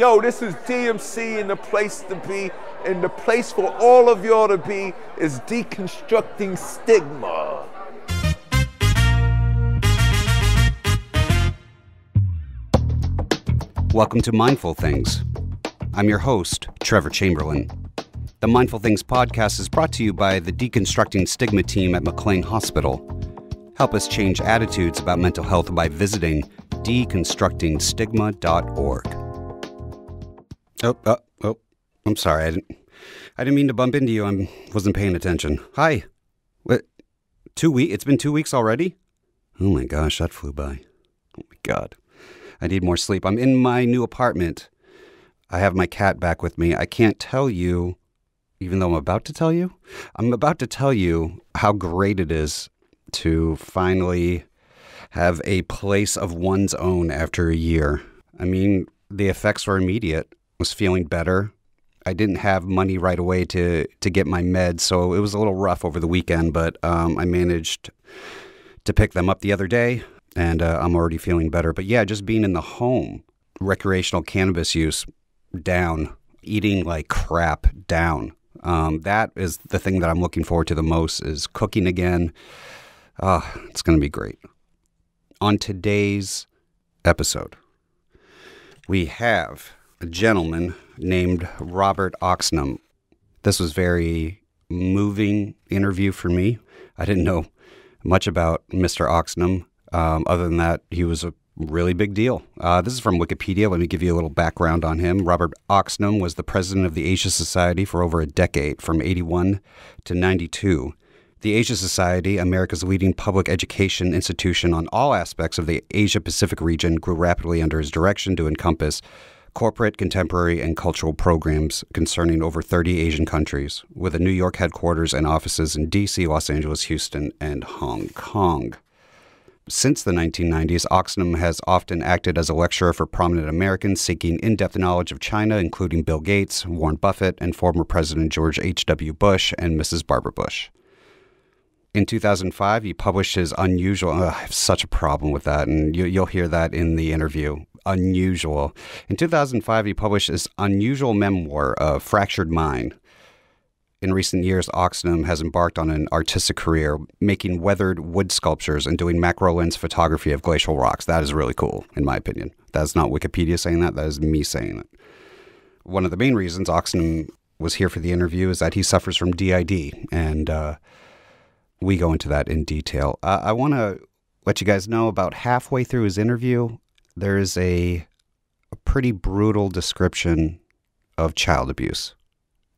Yo, this is DMC and the place to be, and the place for all of y'all to be is deconstructing stigma. Welcome to Mindful Things. I'm your host, Trevor Chamberlain. The Mindful Things podcast is brought to you by the Deconstructing Stigma team at McLean Hospital. Help us change attitudes about mental health by visiting deconstructingstigma.org. Oh, oh, oh. I'm sorry. I didn't I didn't mean to bump into you. I wasn't paying attention. Hi. What? Two weeks? It's been two weeks already? Oh my gosh, that flew by. Oh my god. I need more sleep. I'm in my new apartment. I have my cat back with me. I can't tell you, even though I'm about to tell you, I'm about to tell you how great it is to finally have a place of one's own after a year. I mean, the effects were immediate. Was feeling better. I didn't have money right away to to get my meds, so it was a little rough over the weekend. But um, I managed to pick them up the other day and uh, I'm already feeling better. But yeah, just being in the home, recreational cannabis use down, eating like crap down. Um, that is the thing that I'm looking forward to the most is cooking again. Ah, oh, it's going to be great. On today's episode, we have a gentleman named Robert Oxnam. This was very moving interview for me. I didn't know much about Mr. Oxnam. Um, other than that, he was a really big deal. Uh, this is from Wikipedia. Let me give you a little background on him. Robert Oxnam was the president of the Asia Society for over a decade, from 81 to 92. The Asia Society, America's leading public education institution on all aspects of the Asia Pacific region, grew rapidly under his direction to encompass corporate, contemporary, and cultural programs concerning over 30 Asian countries, with a New York headquarters and offices in D.C., Los Angeles, Houston, and Hong Kong. Since the 1990s, Oxnam has often acted as a lecturer for prominent Americans seeking in depth knowledge of China, including Bill Gates, Warren Buffett, and former President George H.W. Bush and Mrs. Barbara Bush. In 2005, he published his unusual. I have such a problem with that, and you, you'll hear that in the interview. Unusual. In 2005, he published his unusual memoir, A Fractured Mind, in recent years, Oxnam has embarked on an artistic career making weathered wood sculptures and doing macro lens photography of glacial rocks. That is really cool, in my opinion. That's not Wikipedia saying that, that is me saying it. One of the main reasons Oxnam was here for the interview is that he suffers from DID, and uh, we go into that in detail. Uh, I want to let you guys know about halfway through his interview, there is a, a pretty brutal description of child abuse.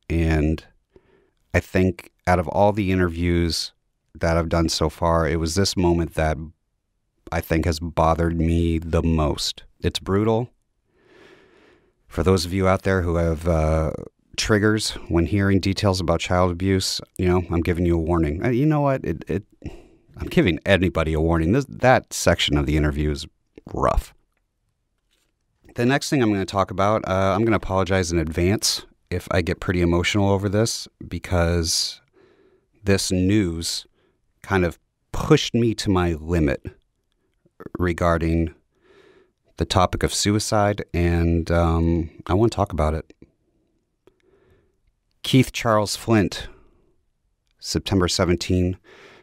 And I think out of all the interviews that I've done so far, it was this moment that I think has bothered me the most. It's brutal. For those of you out there who have uh, triggers when hearing details about child abuse, you know, I'm giving you a warning. Uh, you know what? It, it, I'm giving anybody a warning. This, that section of the interview is rough. The next thing I'm going to talk about, uh, I'm going to apologize in advance if I get pretty emotional over this because this news kind of pushed me to my limit regarding the topic of suicide, and um, I want to talk about it. Keith Charles Flint, September 17,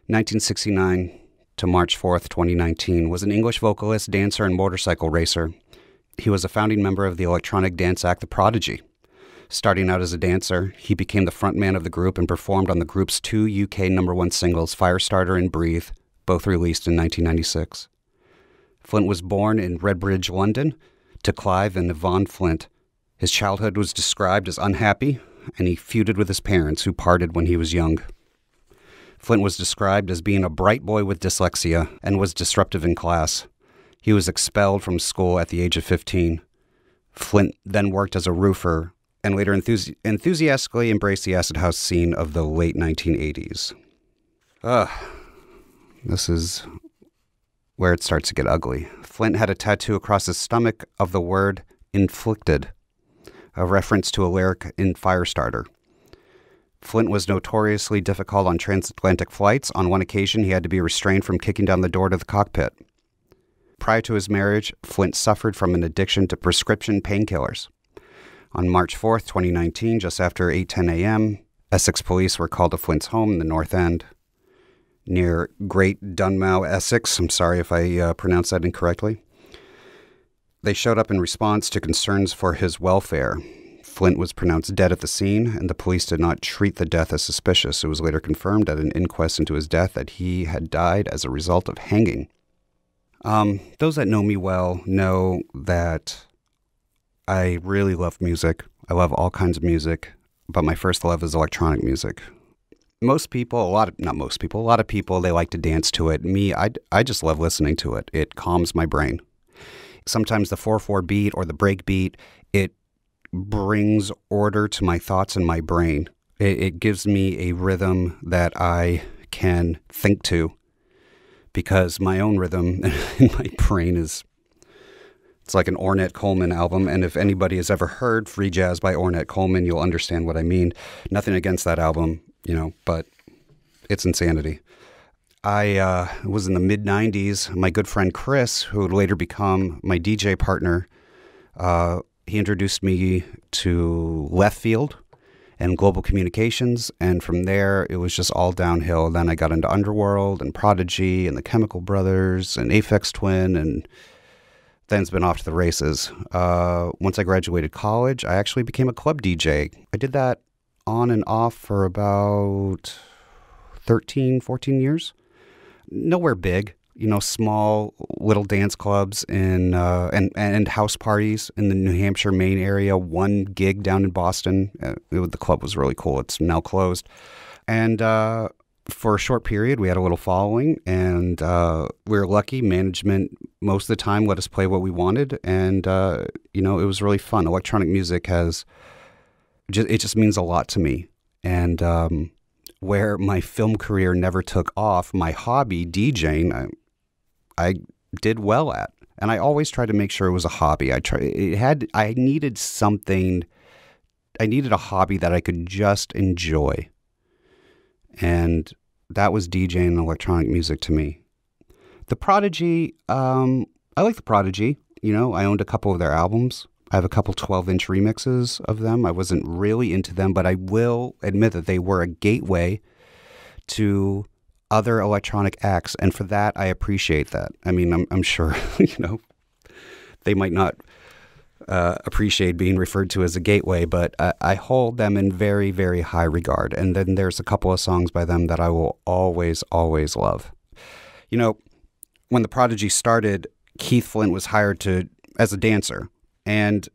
1969 to March 4th, 2019, was an English vocalist, dancer, and motorcycle racer. He was a founding member of the electronic dance act The Prodigy. Starting out as a dancer, he became the frontman of the group and performed on the group's two UK number one singles, Firestarter and Breathe, both released in 1996. Flint was born in Redbridge, London, to Clive and Yvonne Flint. His childhood was described as unhappy, and he feuded with his parents, who parted when he was young. Flint was described as being a bright boy with dyslexia and was disruptive in class. He was expelled from school at the age of 15. Flint then worked as a roofer and later enthusi- enthusiastically embraced the acid house scene of the late 1980s. Ugh, this is where it starts to get ugly. Flint had a tattoo across his stomach of the word inflicted, a reference to a lyric in Firestarter. Flint was notoriously difficult on transatlantic flights. On one occasion, he had to be restrained from kicking down the door to the cockpit. Prior to his marriage, Flint suffered from an addiction to prescription painkillers. On March 4th, 2019, just after 8:10 a.m., Essex police were called to Flint's home in the North End near Great Dunmow, Essex. I'm sorry if I uh, pronounced that incorrectly. They showed up in response to concerns for his welfare. Flint was pronounced dead at the scene, and the police did not treat the death as suspicious. It was later confirmed at an inquest into his death that he had died as a result of hanging. Um, those that know me well know that I really love music. I love all kinds of music, but my first love is electronic music. Most people, a lot of, not most people, a lot of people, they like to dance to it. Me, I, I just love listening to it. It calms my brain. Sometimes the 4 4 beat or the break beat, it brings order to my thoughts and my brain. It, it gives me a rhythm that I can think to because my own rhythm in my brain is it's like an Ornette Coleman album. And if anybody has ever heard Free Jazz by Ornette Coleman, you'll understand what I mean. Nothing against that album, you know, but it's insanity. I uh, was in the mid 90s. My good friend Chris, who would later become my DJ partner, uh, he introduced me to Leftfield and Global Communications. And from there, it was just all downhill. Then I got into Underworld and Prodigy and the Chemical Brothers and Aphex Twin. And then it's been off to the races. Uh, once I graduated college, I actually became a club DJ. I did that on and off for about 13, 14 years. Nowhere big you know, small little dance clubs in uh, and and house parties in the New Hampshire, Maine area. One gig down in Boston. Uh, it, the club was really cool. It's now closed, and uh, for a short period, we had a little following, and uh, we were lucky. Management most of the time let us play what we wanted, and uh, you know, it was really fun. Electronic music has just, it just means a lot to me, and. Um, where my film career never took off, my hobby, DJing, I did well at. And I always tried to make sure it was a hobby. I try it had I needed something I needed a hobby that I could just enjoy. And that was DJing electronic music to me. The Prodigy, um, I like the Prodigy. You know, I owned a couple of their albums. I have a couple 12 inch remixes of them. I wasn't really into them, but I will admit that they were a gateway to other electronic acts, and for that I appreciate that. I mean, I'm, I'm sure you know they might not uh, appreciate being referred to as a gateway, but I, I, hold them in very, very high regard. And then there's a couple of songs by them that I will always, always love. You know, when the Prodigy started, Keith Flint was hired to as a dancer, and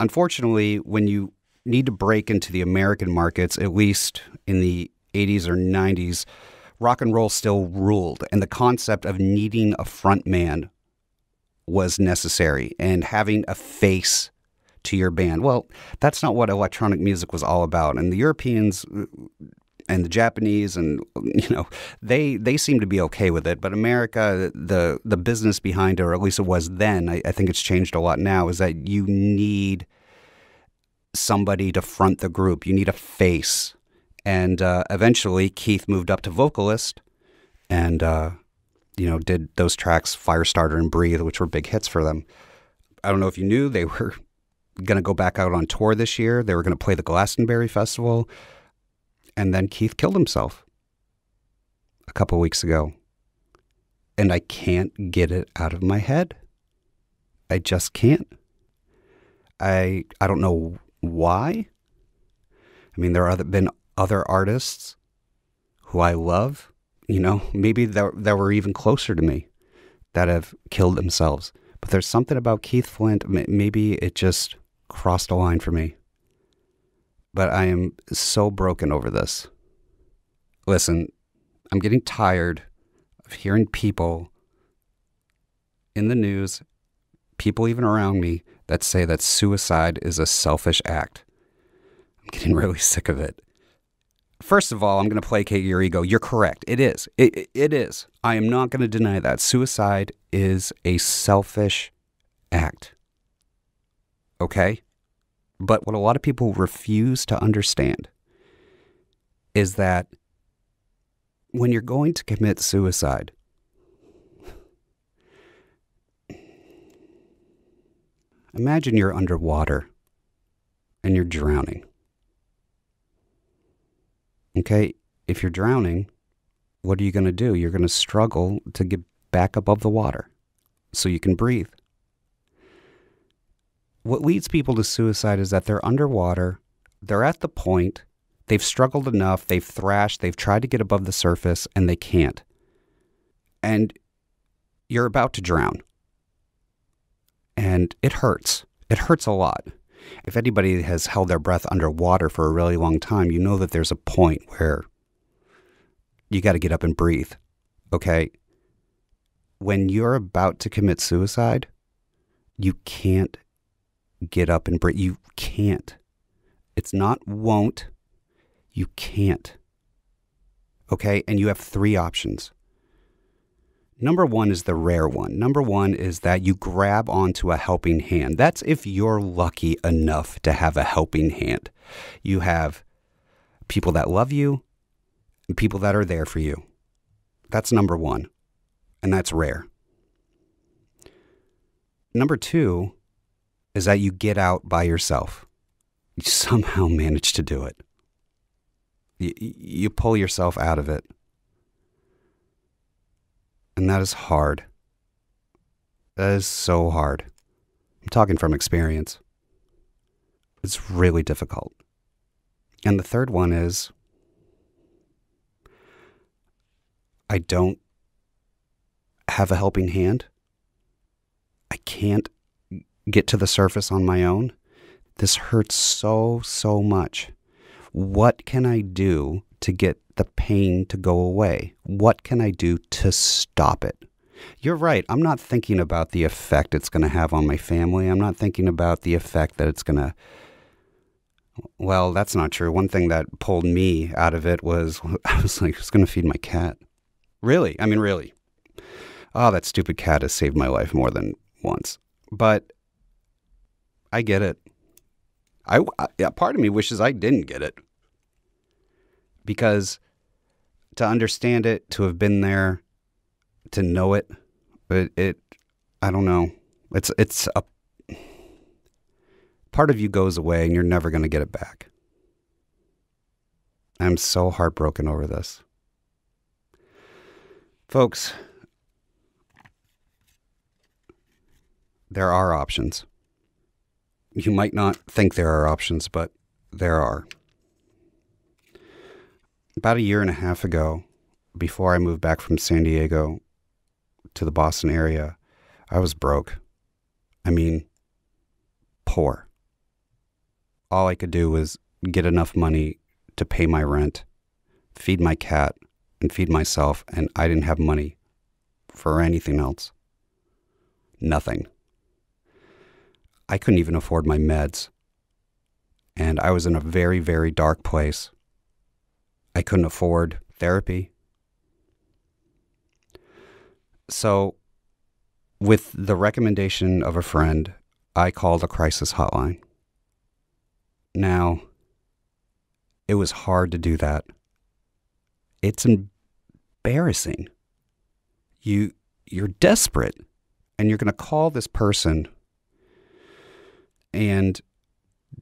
unfortunately, when you need to break into the American markets, at least in the 80s or 90s, rock and roll still ruled, and the concept of needing a front man was necessary, and having a face to your band. Well, that's not what electronic music was all about. And the Europeans uh, and the Japanese and you know they they seem to be okay with it, but America, the the business behind it, or at least it was then. I, I think it's changed a lot now. Is that you need somebody to front the group. You need a face and uh, eventually, Keith moved up to vocalist, and uh, you know did those tracks "Firestarter" and "Breathe," which were big hits for them. I don't know if you knew they were going to go back out on tour this year. They were going to play the Glastonbury Festival, and then Keith killed himself a couple weeks ago, and I can't get it out of my head. I just can't. I I don't know why. I mean, there have been other artists who I love, you know, maybe that, that were even closer to me that have killed themselves. But there's something about Keith Flint, maybe it just crossed a line for me. But I am so broken over this. Listen, I'm getting tired of hearing people in the news, people even around me, that say that suicide is a selfish act. I'm getting really sick of it. First of all, I'm going to placate your ego. You're correct. It is. It, it is. I am not going to deny that. Suicide is a selfish act. Okay? But what a lot of people refuse to understand is that when you're going to commit suicide, imagine you're underwater and you're drowning. Okay, if you're drowning, what are you going to do? You're going to struggle to get back above the water so you can breathe. What leads people to suicide is that they're underwater, they're at the point, they've struggled enough, they've thrashed, they've tried to get above the surface, and they can't. And you're about to drown. And it hurts. It hurts a lot. If anybody has held their breath underwater for a really long time, you know that there's a point where you got to get up and breathe. Okay? When you're about to commit suicide, you can't get up and breathe. You can't. It's not won't. You can't. Okay? And you have three options. Number one is the rare one. Number one is that you grab onto a helping hand. That's if you're lucky enough to have a helping hand. You have people that love you and people that are there for you. That's number one. And that's rare. Number two is that you get out by yourself. You somehow manage to do it. You, you pull yourself out of it. And that is hard. That is so hard. I'm talking from experience. It's really difficult. And the third one is I don't have a helping hand. I can't get to the surface on my own. This hurts so, so much. What can I do to get the pain to go away? What can I do to stop it? You're right. I'm not thinking about the effect it's going to have on my family. I'm not thinking about the effect that it's going to. Well, that's not true. One thing that pulled me out of it was I was like, was going to feed my cat. Really? I mean, really. Oh, that stupid cat has saved my life more than once. But I get it. I, I part of me wishes I didn't get it because to understand it, to have been there, to know it, it, it I don't know. It's it's a part of you goes away and you're never going to get it back. I'm so heartbroken over this. Folks, there are options. You might not think there are options, but there are. About a year and a half ago, before I moved back from San Diego to the Boston area, I was broke. I mean, poor. All I could do was get enough money to pay my rent, feed my cat, and feed myself, and I didn't have money for anything else. Nothing. I couldn't even afford my meds. And I was in a very, very dark place. I couldn't afford therapy. So, with the recommendation of a friend, I called a crisis hotline. Now, it was hard to do that. It's embarrassing. You you're desperate and you're going to call this person and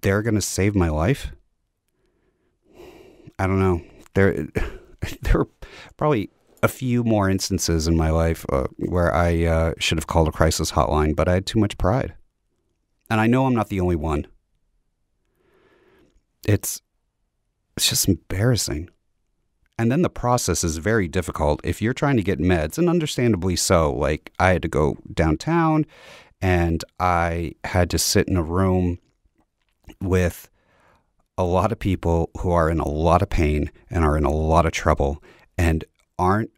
they're going to save my life. I don't know. There, there are probably a few more instances in my life uh, where I uh, should have called a crisis hotline, but I had too much pride. And I know I'm not the only one. It's it's just embarrassing. And then the process is very difficult if you're trying to get meds, and understandably so. Like, I had to go downtown and I had to sit in a room with a lot of people who are in a lot of pain and are in a lot of trouble and aren't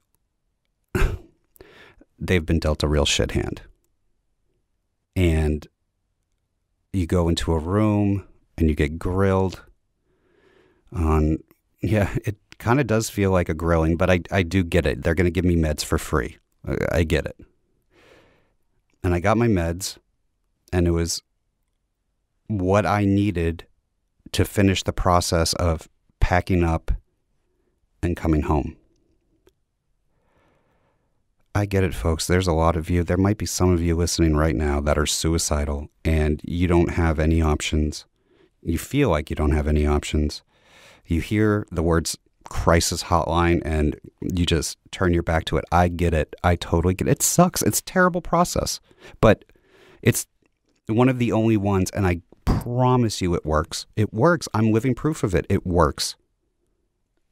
they've been dealt a real shit hand. And you go into a room and you get grilled on yeah, it kind of does feel like a grilling, but I I do get it. They're going to give me meds for free. I, I get it and I got my meds, and it was what I needed to finish the process of packing up and coming home. I get it, folks. There's a lot of you. There might be some of you listening right now that are suicidal and you don't have any options. You feel like you don't have any options. You hear the words crisis hotline and you just turn your back to it. I get it. I totally get it. It sucks. It's a terrible process. But it's one of the only ones and I promise you it works. It works. I'm living proof of it. It works.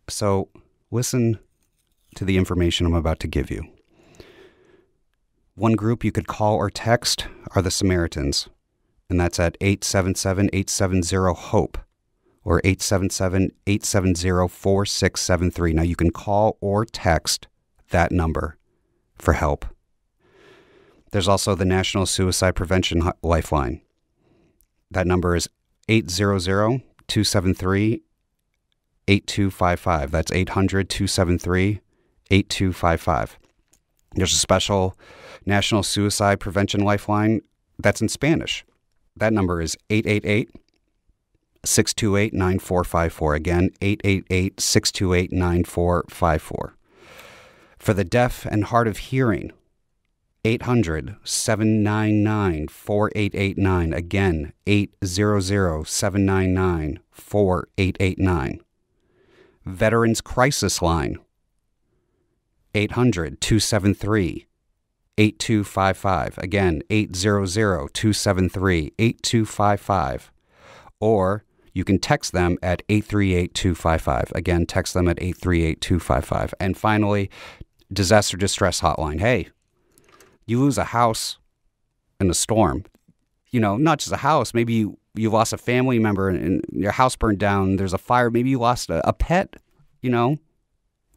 So listen to the information I'm about to give you. One group you could call or text are the Samaritans, and that's at 877 870 HOPE or 877 870 4673. Now you can call or text that number for help. There's also the National Suicide Prevention Lifeline. That number is 800 273 8255. That's 800 273 8255. There's a special National Suicide Prevention Lifeline that's in Spanish. That number is 888 628 9454. Again, 888 628 9454. For the deaf and hard of hearing, 800 799 4889. Again, 800 799 4889. Veterans Crisis Line, 800 273 8255. Again, 800 273 8255. Or you can text them at 838 255. Again, text them at 838 255. And finally, Disaster Distress Hotline. Hey, you lose a house in a storm. You know, not just a house, maybe you, you lost a family member and your house burned down, there's a fire, maybe you lost a, a pet, you know,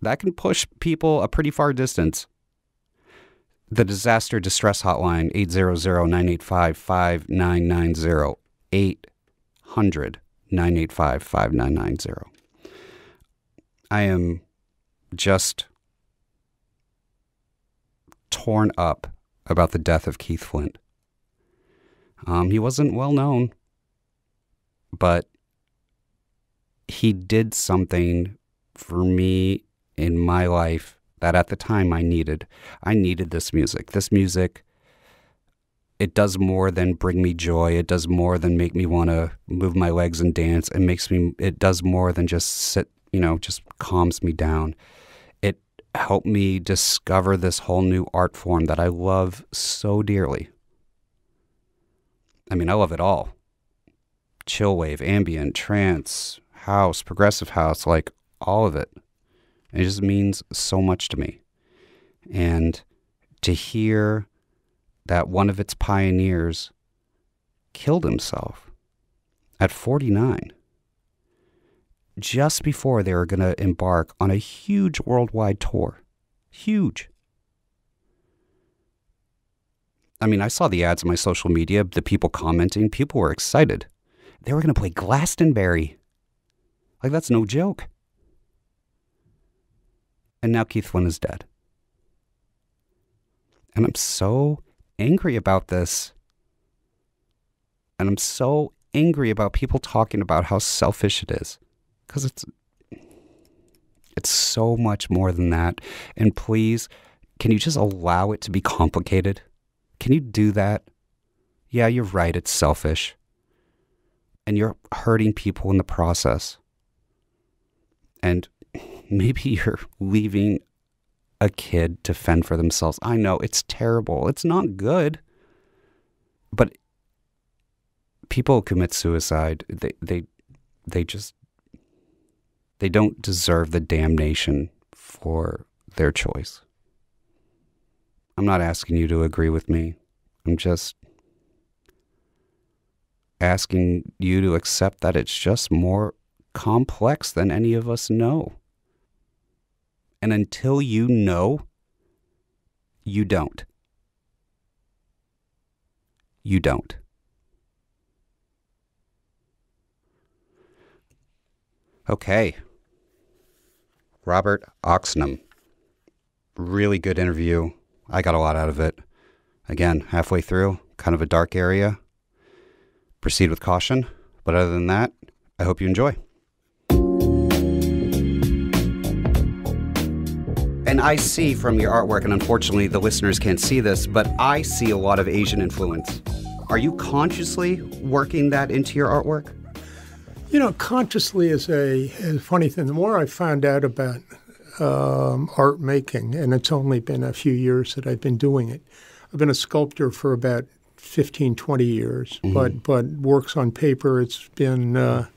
that can push people a pretty far distance. The Disaster Distress Hotline, 800-985-5990, 800-985-5990. I am just torn up about the death of Keith Flint. Um, he wasn't well known, but he did something for me in my life that at the time I needed. I needed this music. This music, it does more than bring me joy. It does more than make me want to move my legs and dance. It makes me, it does more than just sit, you know, just calms me down. Helped me discover this whole new art form that I love so dearly. I mean, I love it all chill wave, ambient, trance, house, progressive house, like all of it. It just means so much to me. And to hear that one of its pioneers killed himself at 49, just before they were going to embark on a huge worldwide tour. Huge. I mean, I saw the ads on my social media, the people commenting, people were excited. They were going to play Glastonbury. Like, that's no joke. And now Keith Flint is dead. And I'm so angry about this. And I'm so angry about people talking about how selfish it is. Because it's it's so much more than that. And please, can you just allow it to be complicated? Can you do that? Yeah, you're right, it's selfish. And you're hurting people in the process. And maybe you're leaving a kid to fend for themselves. I know it's terrible. It's not good. But people commit suicide, they they they just they don't deserve the damnation for their choice. I'm not asking you to agree with me. I'm just asking you to accept that it's just more complex than any of us know. And until you know, you don't. You don't. Okay. Robert Oxnam. Really good interview. I got a lot out of it. Again, halfway through, kind of a dark area. Proceed with caution. But other than that, I hope you enjoy. And I see from your artwork, and unfortunately the listeners can't see this, but I see a lot of Asian influence. Are you consciously working that into your artwork? You know, consciously is a, is a funny thing. The more I found out about um, art making, and it's only been a few years that I've been doing it. I've been a sculptor for about 15, 20 years, Mm-hmm. but but works on paper. It's been uh,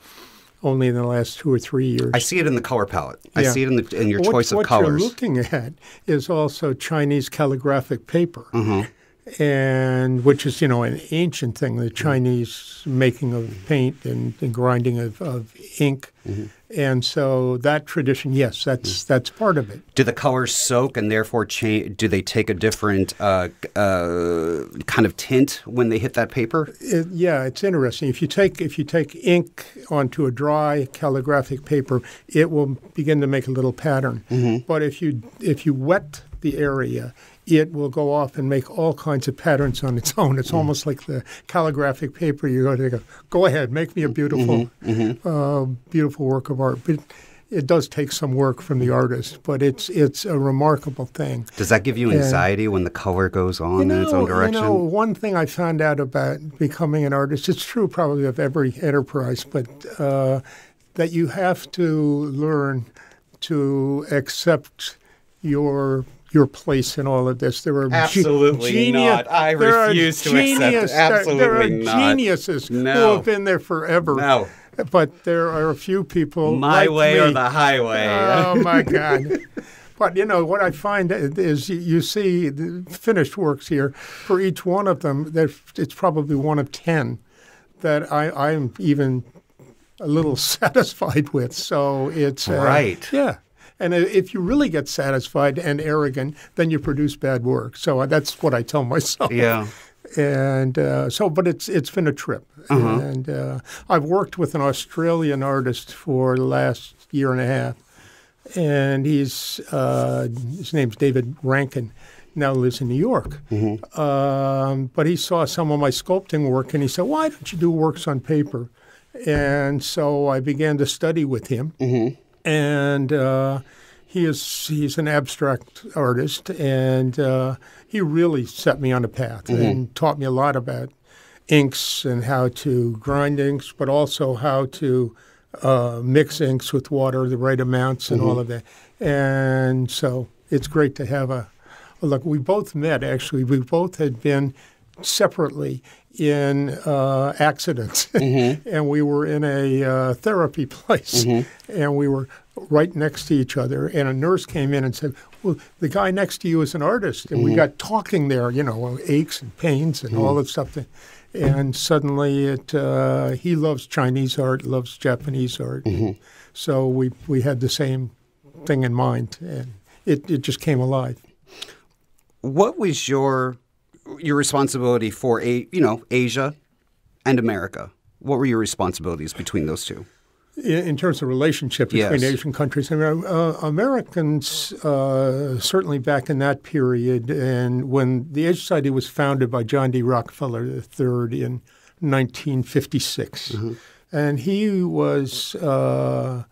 only in the last two or three years. I see it in the color palette. I see it in, the, in your what, choice of what colors. you're looking at is also Chinese calligraphic paper, Mm-hmm. And which is you know an ancient thing. The Chinese making of paint and, and grinding of, of ink, Mm-hmm. and so that tradition, yes, that's that's part of it. do the colors soak and therefore change? Do they take a different uh, uh, kind of tint when they hit that paper? It, yeah, it's interesting. If you take if you take ink onto a dry calligraphic paper, it will begin to make a little pattern. But if you if you wet the area, it will go off and make all kinds of patterns on its own. It's almost like the calligraphic paper. You go to go, go ahead, make me a beautiful, uh, beautiful work of art. But it does take some work from the artist, but it's it's a remarkable thing. Does that give you anxiety when the color goes on in its own direction? You know, one thing I found out about becoming an artist, it's true probably of every enterprise, but uh, that you have to learn to accept your your place in all of this. There are ge- Absolutely genius- not. I refuse to accept it. genius- there- There are not. geniuses who have been there forever. No. But there are a few people My like way or me. the highway. Oh my God! But you know what I find is you- see the finished works here. For each one of them, it's probably one of ten that I, I'm even a little satisfied with. So it's uh, Right. Yeah. And if you really get satisfied and arrogant, then you produce bad work. So uh, that's what I tell myself. Yeah. and uh, so but it's it's been a trip. And uh, i've worked with an australian artist for the last year and a half. And he's uh, his name's david rankin. Now lives in new york. Um, but he saw some of my sculpting work and he said why don't you do works on paper? And so i began to study with him and uh, he is he's an abstract artist, and uh, he really set me on a path and taught me a lot about inks and how to grind inks, but also how to uh, mix inks with water, the right amounts, and all of that. And so it's great to have a, a look. We both met actually. We both had been separately in uh, accidents, and we were in a uh, therapy place, and we were right next to each other. And a nurse came in and said, "Well, the guy next to you is an artist," and we got talking there, you know, aches and pains and all that stuff. And suddenly, it uh, he loves Chinese art, loves Japanese art, so we we had the same thing in mind, and it, it just came alive. What was your your responsibility for a you know Asia and America? What were your responsibilities between those two? in, in terms of relationship between Yes. Asian countries. I mean, uh, Americans, uh, certainly back in that period, and when the Asia Society was founded by John D. Rockefeller III in 1956, and he was. Uh,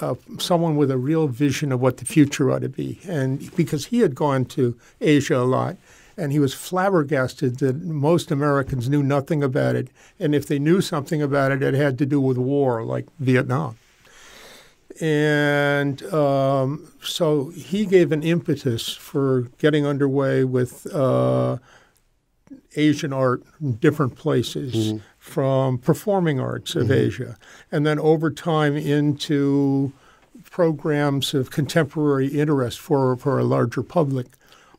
uh, someone with a real vision of what the future ought to be. And because he had gone to Asia a lot, and he was flabbergasted that most Americans knew nothing about it. And if they knew something about it, it had to do with war, like Vietnam. And um, so he gave an impetus for getting underway with uh, Asian art in different places, from performing arts of Asia, and then over time into programs of contemporary interest for, for a larger public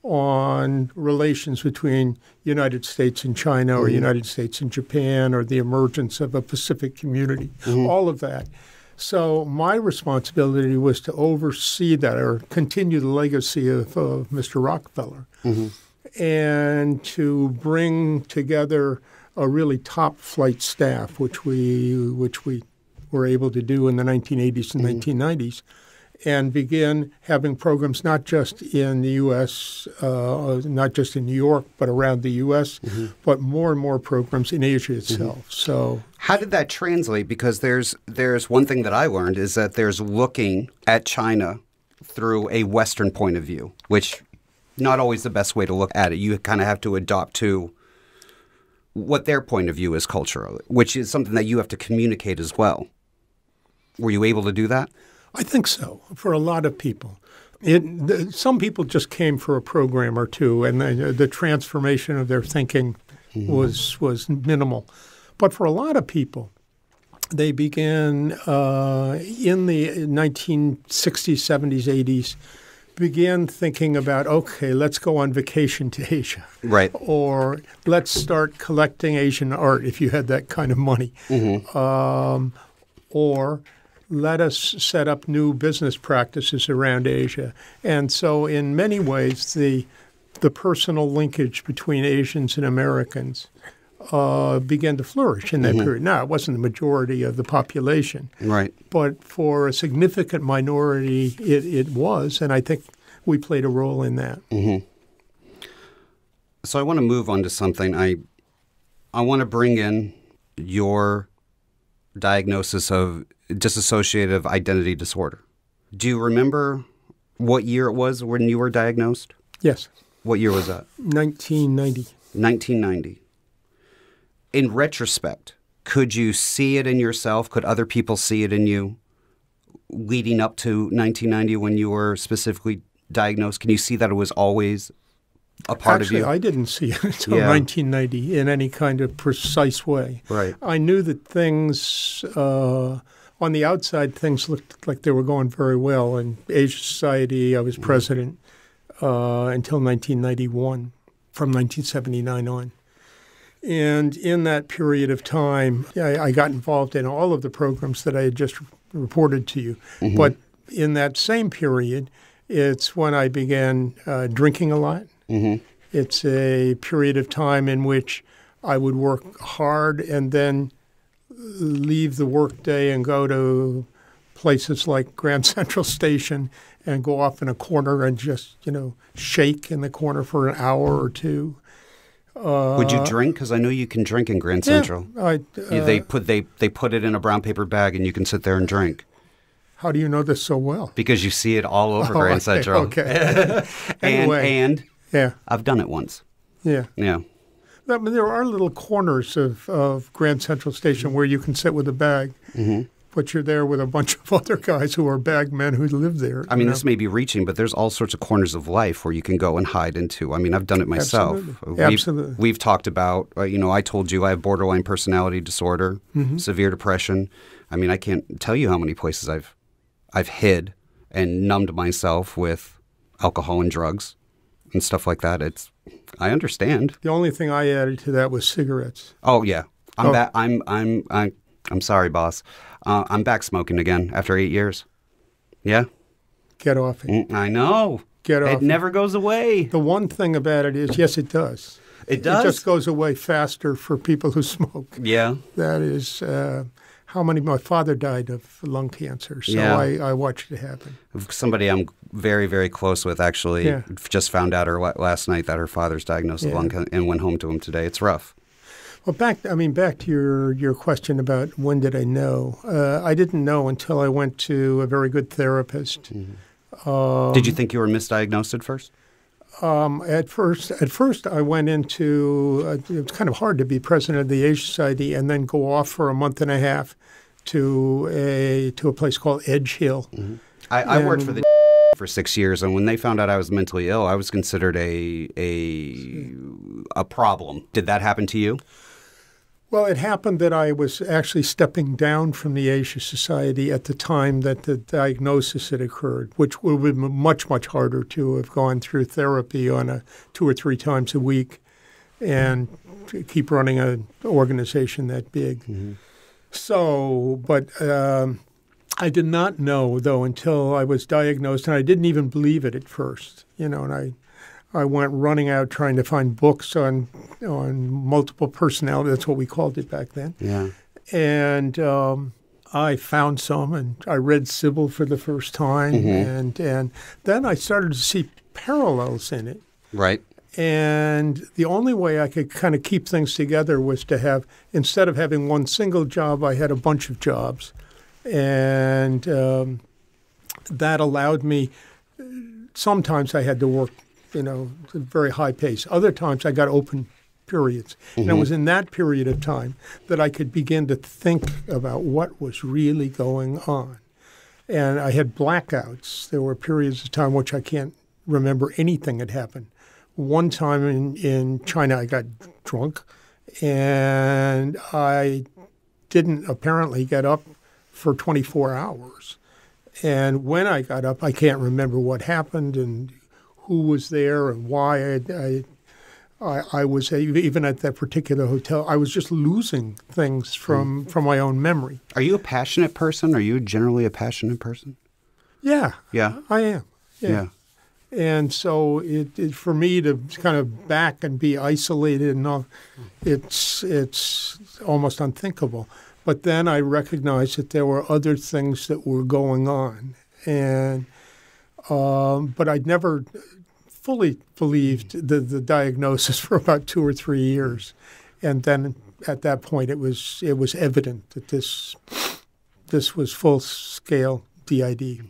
on relations between United States and China or mm-hmm. United States and Japan or the emergence of a Pacific community, mm-hmm. all of that. So my responsibility was to oversee that or continue the legacy of, of Mr. Rockefeller mm-hmm. and to bring together a really top flight staff, which we which we were able to do in the 1980s and 1990s, and begin having programs not just in the U.S., uh, not just in New York, but around the U.S., but more and more programs in Asia itself. So How did that translate? Because there's there's one thing that I learned is that there's looking at China through a Western point of view, which not always the best way to look at it. You kind of have to adopt to what their point of view is culturally, which is something that you have to communicate as well. Were you able to do that? I think so for a lot of people. It, the, some people just came for a program or two, and the, the transformation of their thinking was was minimal. But for a lot of people, they began uh, in the 1960s, 70s, 80s, began thinking about okay, let's go on vacation to Asia, Right. or let's start collecting Asian art if you had that kind of money, um, or let us set up new business practices around Asia. And so, in many ways, the the personal linkage between Asians and Americans uh, began to flourish in that period. Now, it wasn't the majority of the population, Right. but for a significant minority, it, it was, and I think we played a role in that. So I want to move on to something. I I want to bring in your diagnosis of dissociative identity disorder. Do you remember what year it was when you were diagnosed? Yes, What year was that? 1990. 1990. In retrospect, could you see it in yourself? Could other people see it in you leading up to 1990 when you were specifically diagnosed? Can you see that it was always a part Actually, of you? I didn't see it until Yeah. 1990 in any kind of precise way. Right. I knew that things uh, on the outside, things looked like they were going very well. In Asia Society, I was president uh, until 1991, from 1979 on. And in that period of time, I, I got involved in all of the programs that I had just reported to you. But in that same period, it's when I began uh, drinking a lot. It's a period of time in which I would work hard and then leave the workday and go to places like Grand Central Station and go off in a corner and just, you know, shake in the corner for an hour or two. Would you drink? Because I know you can drink in Grand Central. Yeah, I, uh, they put they they put it in a brown paper bag and you can sit there and drink how do you know this so well? because you see it all over Oh, Grand okay, Central. Okay. And and yeah, I've done it once. yeah. Yeah. I mean, there are little corners of, of Grand Central Station where you can sit with a bag, Mm-hmm. but you're there with a bunch of other guys who are bag men who live there. I mean, know? this may be reaching, but there's all sorts of corners of life where you can go and hide into. I mean, I've done it myself. Absolutely. We've, Absolutely. We've talked about, uh, you know, I told you I have borderline personality disorder, Mm-hmm. severe depression. I mean, I can't tell you how many places I've, I've hid and numbed myself with alcohol and drugs and stuff like that. It's, I understand. the only thing I added to that was cigarettes. Oh yeah, I'm Oh. back. I'm, I'm, I'm, I'm sorry, boss. Uh, I'm back smoking again after eight years. Yeah, Get off it. Mm, I know. Get off It it. never goes away. The one thing about it is, yes, it does. It does. It just goes away faster for people who smoke. Yeah. That is uh, how many. My father died of lung cancer, so Yeah. I, I watched it happen. Somebody I'm very, very close with actually Yeah. just found out her last night that her father's diagnosed with lung cancer and went home to him today. It's rough. Well, back. I mean, back to your your question about when did I know? Uh, I didn't know until I went to a very good therapist. Did you think you were misdiagnosed at first? Um, at first, at first, I went into. Uh, it was kind of hard to be president of the Asia Society and then go off for a month and a half to a to a place called Edge Hill. I, I worked for the for six years, and when they found out I was mentally ill, I was considered a a a problem. Did that happen to you? Well, it happened that I was actually stepping down from the Asia Society at the time that the diagnosis had occurred, which would have been much, much harder to have gone through therapy on a two or three times a week and to keep running an organization that big. So, but um, I did not know though until I was diagnosed, and I didn't even believe it at first. You know, and I, I went running out trying to find books on on multiple personality. That's what we called it back then. Yeah. And um, I found some, and I read Sybil for the first time, and and then I started to see parallels in it. Right. And the only way I could kind of keep things together was to have, instead of having one single job, I had a bunch of jobs. And um, that allowed me, sometimes I had to work, you know, very high pace. Other times I got open periods. And it mm-hmm. was in that period of time that I could begin to think about what was really going on. And I had blackouts. There were periods of time which I can't remember anything had happened. One time in, in China, I got drunk and I didn't apparently get up for 24 hours. And when I got up, I can't remember what happened and who was there and why I, I, I, I was even at that particular hotel. I was just losing things from, from my own memory. Are you a passionate person? Are you generally a passionate person? Yeah, Yeah. I am. Yeah. And so it, it for me to kind of back and be isolated and all, it's it's almost unthinkable. But then I recognized that there were other things that were going on, and um, but I'd never fully believed the the diagnosis for about two or three years, and then at that point it was it was evident that this this was full scale DID.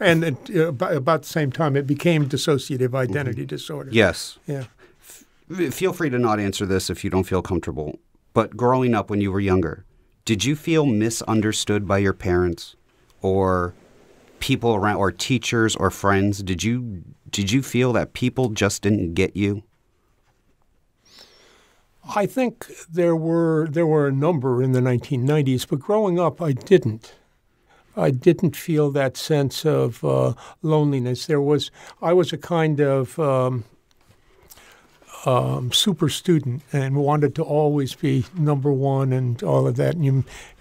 And it, uh, about, about the same time, it became dissociative identity disorder. Yes. Yeah. F- Feel free to not answer this if you don't feel comfortable. But growing up when you were younger, did you feel misunderstood by your parents or people around or teachers or friends? Did you did you feel that people just didn't get you? I think there were there were a number in the 1990s, but growing up, I didn't. I didn't feel that sense of uh, loneliness. There was I was a kind of um, um, super student and wanted to always be number one and all of that. And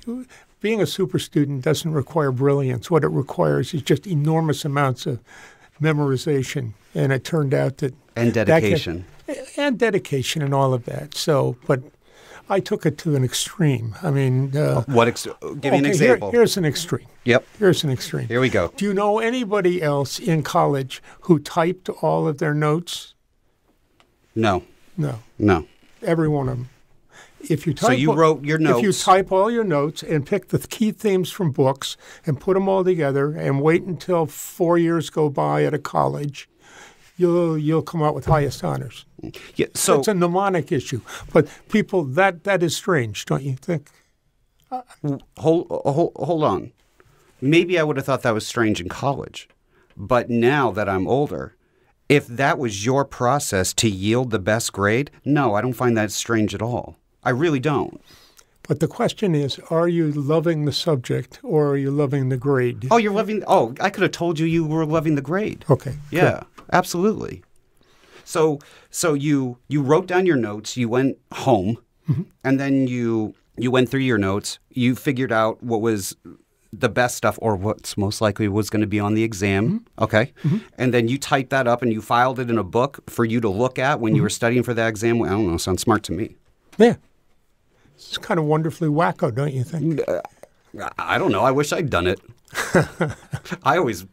you, being a super student doesn't require brilliance. What it requires is just enormous amounts of memorization. And it turned out that And that can- dedication. and dedication and all of that. So, but I took it to an extreme. I mean, uh, What ex- give me an okay, here- example. here's an extreme. yep. Here's an extreme. Here we go. Do you know anybody else in college who typed all of their notes? No. No, No. every one of them. If you type, So you all- wrote your notes. If you type all your notes and pick the key themes from books and put them all together and wait until four years go by at a college, you'll you'll come out with highest honors. Yeah, so it's a mnemonic issue, but people that that is strange, don't you think? hold, hold, hold on. Maybe I would have thought that was strange in college. But now that I'm older, if that was your process to yield the best grade, no, I don't find that strange at all. I really don't. But the question is, are you loving the subject or are you loving the grade? Oh, you're loving. Oh, I could have told you you were loving the grade. Okay. Yeah, absolutely. So, so you you wrote down your notes. You went home, mm-hmm. and then you you went through your notes. You figured out what was the best stuff, or what's most likely was going to be on the exam. Mm-hmm. Okay, mm-hmm. and then you typed that up and you filed it in a book for you to look at when you were studying for that exam. I don't know. Sounds smart to me. Yeah. It's kind of wonderfully wacko, don't you think? I- I don't know. I wish I'd done it. I always,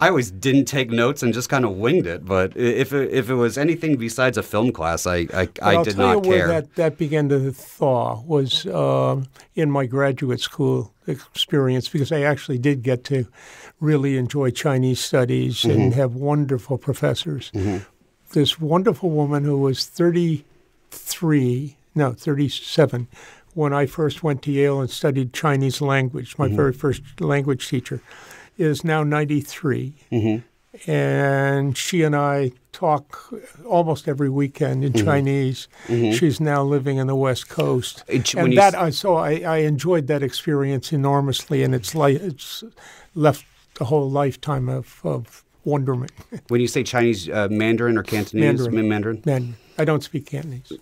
I always didn't take notes and just kind of winged it. But if it, if it was anything besides a film class, I I, I I'll did tell not you care. where that, that began to thaw was um in my graduate school experience because I actually did get to really enjoy Chinese studies Mm-hmm. and have wonderful professors. This wonderful woman who was 33, no, 37, when I first went to Yale and studied Chinese language, my mm-hmm. very first language teacher, is now 93 mm-hmm. and she and I talk almost every weekend in mm-hmm. Chinese. She's now living in the West Coast, and that I so I, I enjoyed that experience enormously, and it's like it's left a whole lifetime of, of wonderment. when you say Chinese uh, Mandarin or Cantonese? Mandarin. Mandarin, Man, I don't speak Cantonese.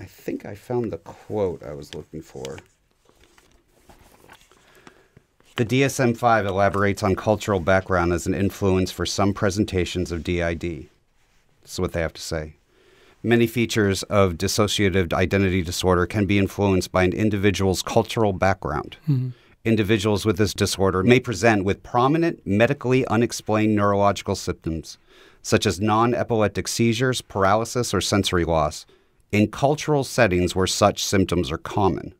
I think I found the quote I was looking for. The DSM 5 elaborates on cultural background as an influence for some presentations of DID. That's what they have to say. Many features of dissociative identity disorder can be influenced by an individual's cultural background. Mm-hmm. Individuals with this disorder may present with prominent medically unexplained neurological symptoms, such as non epileptic seizures, paralysis, or sensory loss, in cultural settings where such symptoms are common.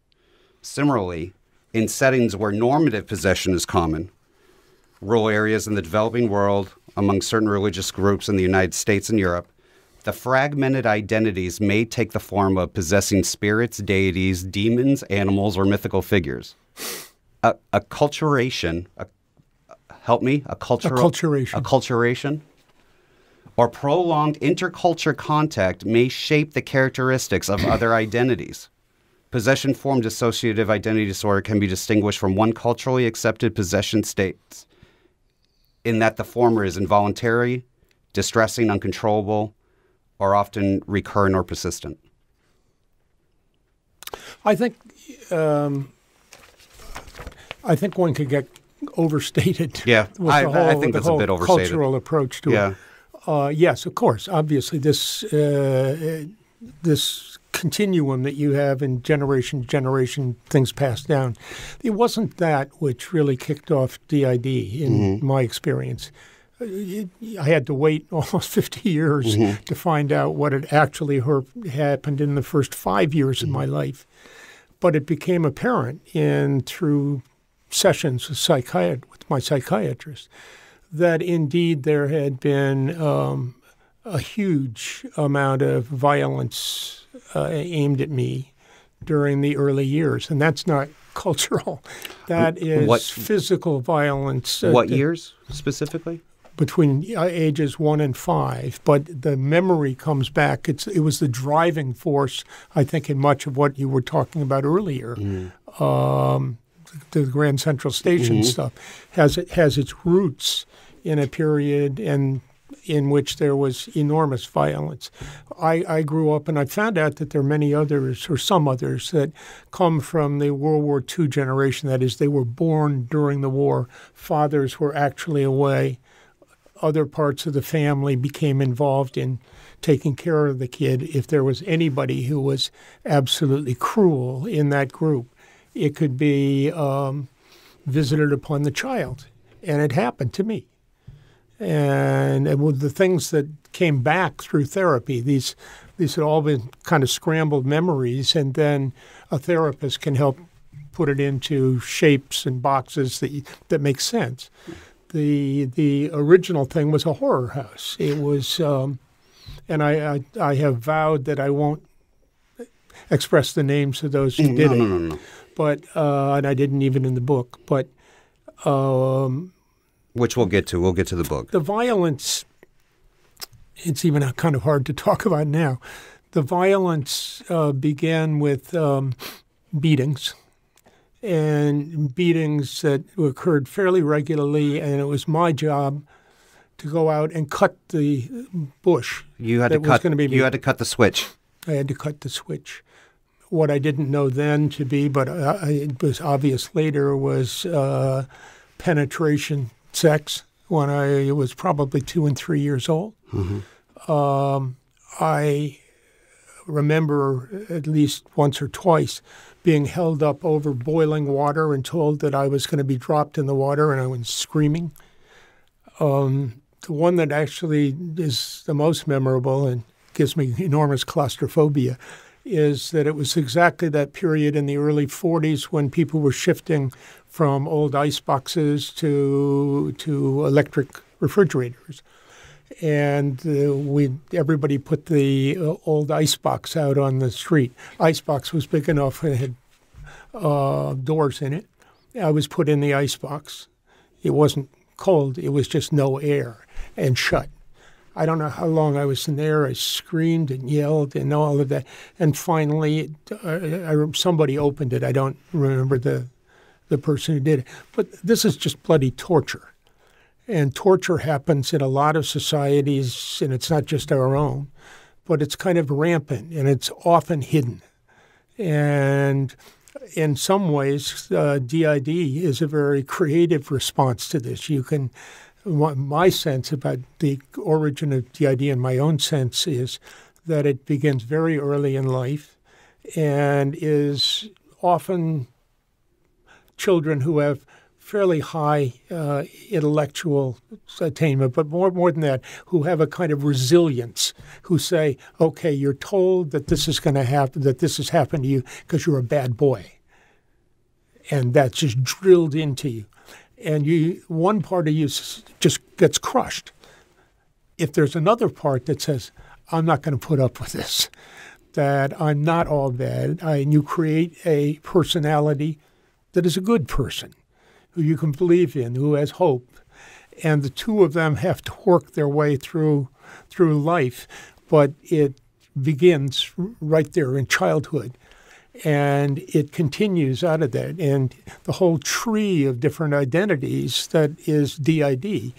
Similarly, in settings where normative possession is common, rural areas in the developing world, among certain religious groups in the United States and Europe, The fragmented identities may take the form of possessing spirits, deities, demons, animals, or mythical figures. A, acculturation, a, help me, accultural, Acculturation. acculturation, or prolonged interculture contact may shape the characteristics of other identities. Possession form dissociative identity disorder can be distinguished from one culturally accepted possession states in that the former is involuntary, distressing, uncontrollable, or often recurrent or persistent. I think um, I think one could get overstated. Yeah, with I- the I whole, think that's a whole bit overstated. Cultural approach to Yeah. it. Uh, yes, of course. Obviously, this uh, this continuum that you have in generation to generation, things passed down. It wasn't that which really kicked off DID in Mm-hmm. my experience. Uh, it- I had to wait almost 50 years Mm-hmm. to find out what had actually happened in the first five years of my Mm-hmm. life. But it became apparent in through sessions with, psychiat- with my psychiatrist that indeed there had been um, a huge amount of violence uh, aimed at me during the early years, and that's not cultural. That is What- physical violence. uh, what that- years specifically? between uh, ages one and five, but the memory comes back. It's it was the driving force, I think, in much of what you were talking about earlier. Um, the Grand Central Station stuff has it has its roots in a period and in which there was enormous violence. I, I grew up and I found out that there are many others or some others that come from the World War II generation. That is, they were born during the war. Fathers were actually away other parts of the family became involved in taking care of the kid. If there was anybody who was absolutely cruel in that group, it could be um, visited upon the child. And it happened to me. And, and with the things that came back through therapy, these these had all been kind of scrambled memories, and then a therapist can help put it into shapes and boxes that that make sense the the original thing was a horror house. It was, um, and I, I I have vowed that I won't express the names of those who did no, it. no, no, no. But uh, and I didn't even in the book. But um, Which we'll get to. We'll get to the book. the violence. It's even kind of hard to talk about now. The violence uh, began with um, beatings and beatings that occurred fairly regularly, and it was my job to go out and cut the bush. You had to cut. be you had to cut the switch. I had to cut the switch. What I didn't know then to be, but uh, it was obvious later, was uh, penetration sex when I was probably two and three years old. Um, I remember at least once or twice being held up over boiling water and told that I was going to be dropped in the water, and I was screaming. Um, the one that actually is the most memorable and gives me enormous claustrophobia is that it was exactly that period in the early 40s when people were shifting from old ice boxes to to electric refrigerators and uh, we everybody put the uh, old ice box out on the street. Ice box was big enough; it had uh, doors in it. I was put in the ice box. It wasn't cold; it was just no air and shut. I don't know how long I was in there. I screamed and yelled and all of that, and finally, uh, I, somebody opened it. I don't remember the the person who did it, but this is just bloody torture. And torture happens in a lot of societies, and it's not just our own, but it's kind of rampant and it's often hidden. And in some ways, uh, DID is a very creative response to this. You can, my sense about the origin of the idea in my own sense is that it begins very early in life and is often children who have fairly high uh, intellectual attainment, but more more than that, who have a kind of resilience, who say, "Okay, you're told that this is going to happen, that this has happened to you because you're a bad boy," and that's just drilled into you, and you one part of you just gets crushed. If there's another part that says, I'm not going to put up with this. That I'm not all bad. Uh, and you create a personality that is a good person, who you can believe in, who has hope, and the two of them have to work their way through through life. But it begins right there in childhood and it continues out of that. And the whole tree of different identities that is DID,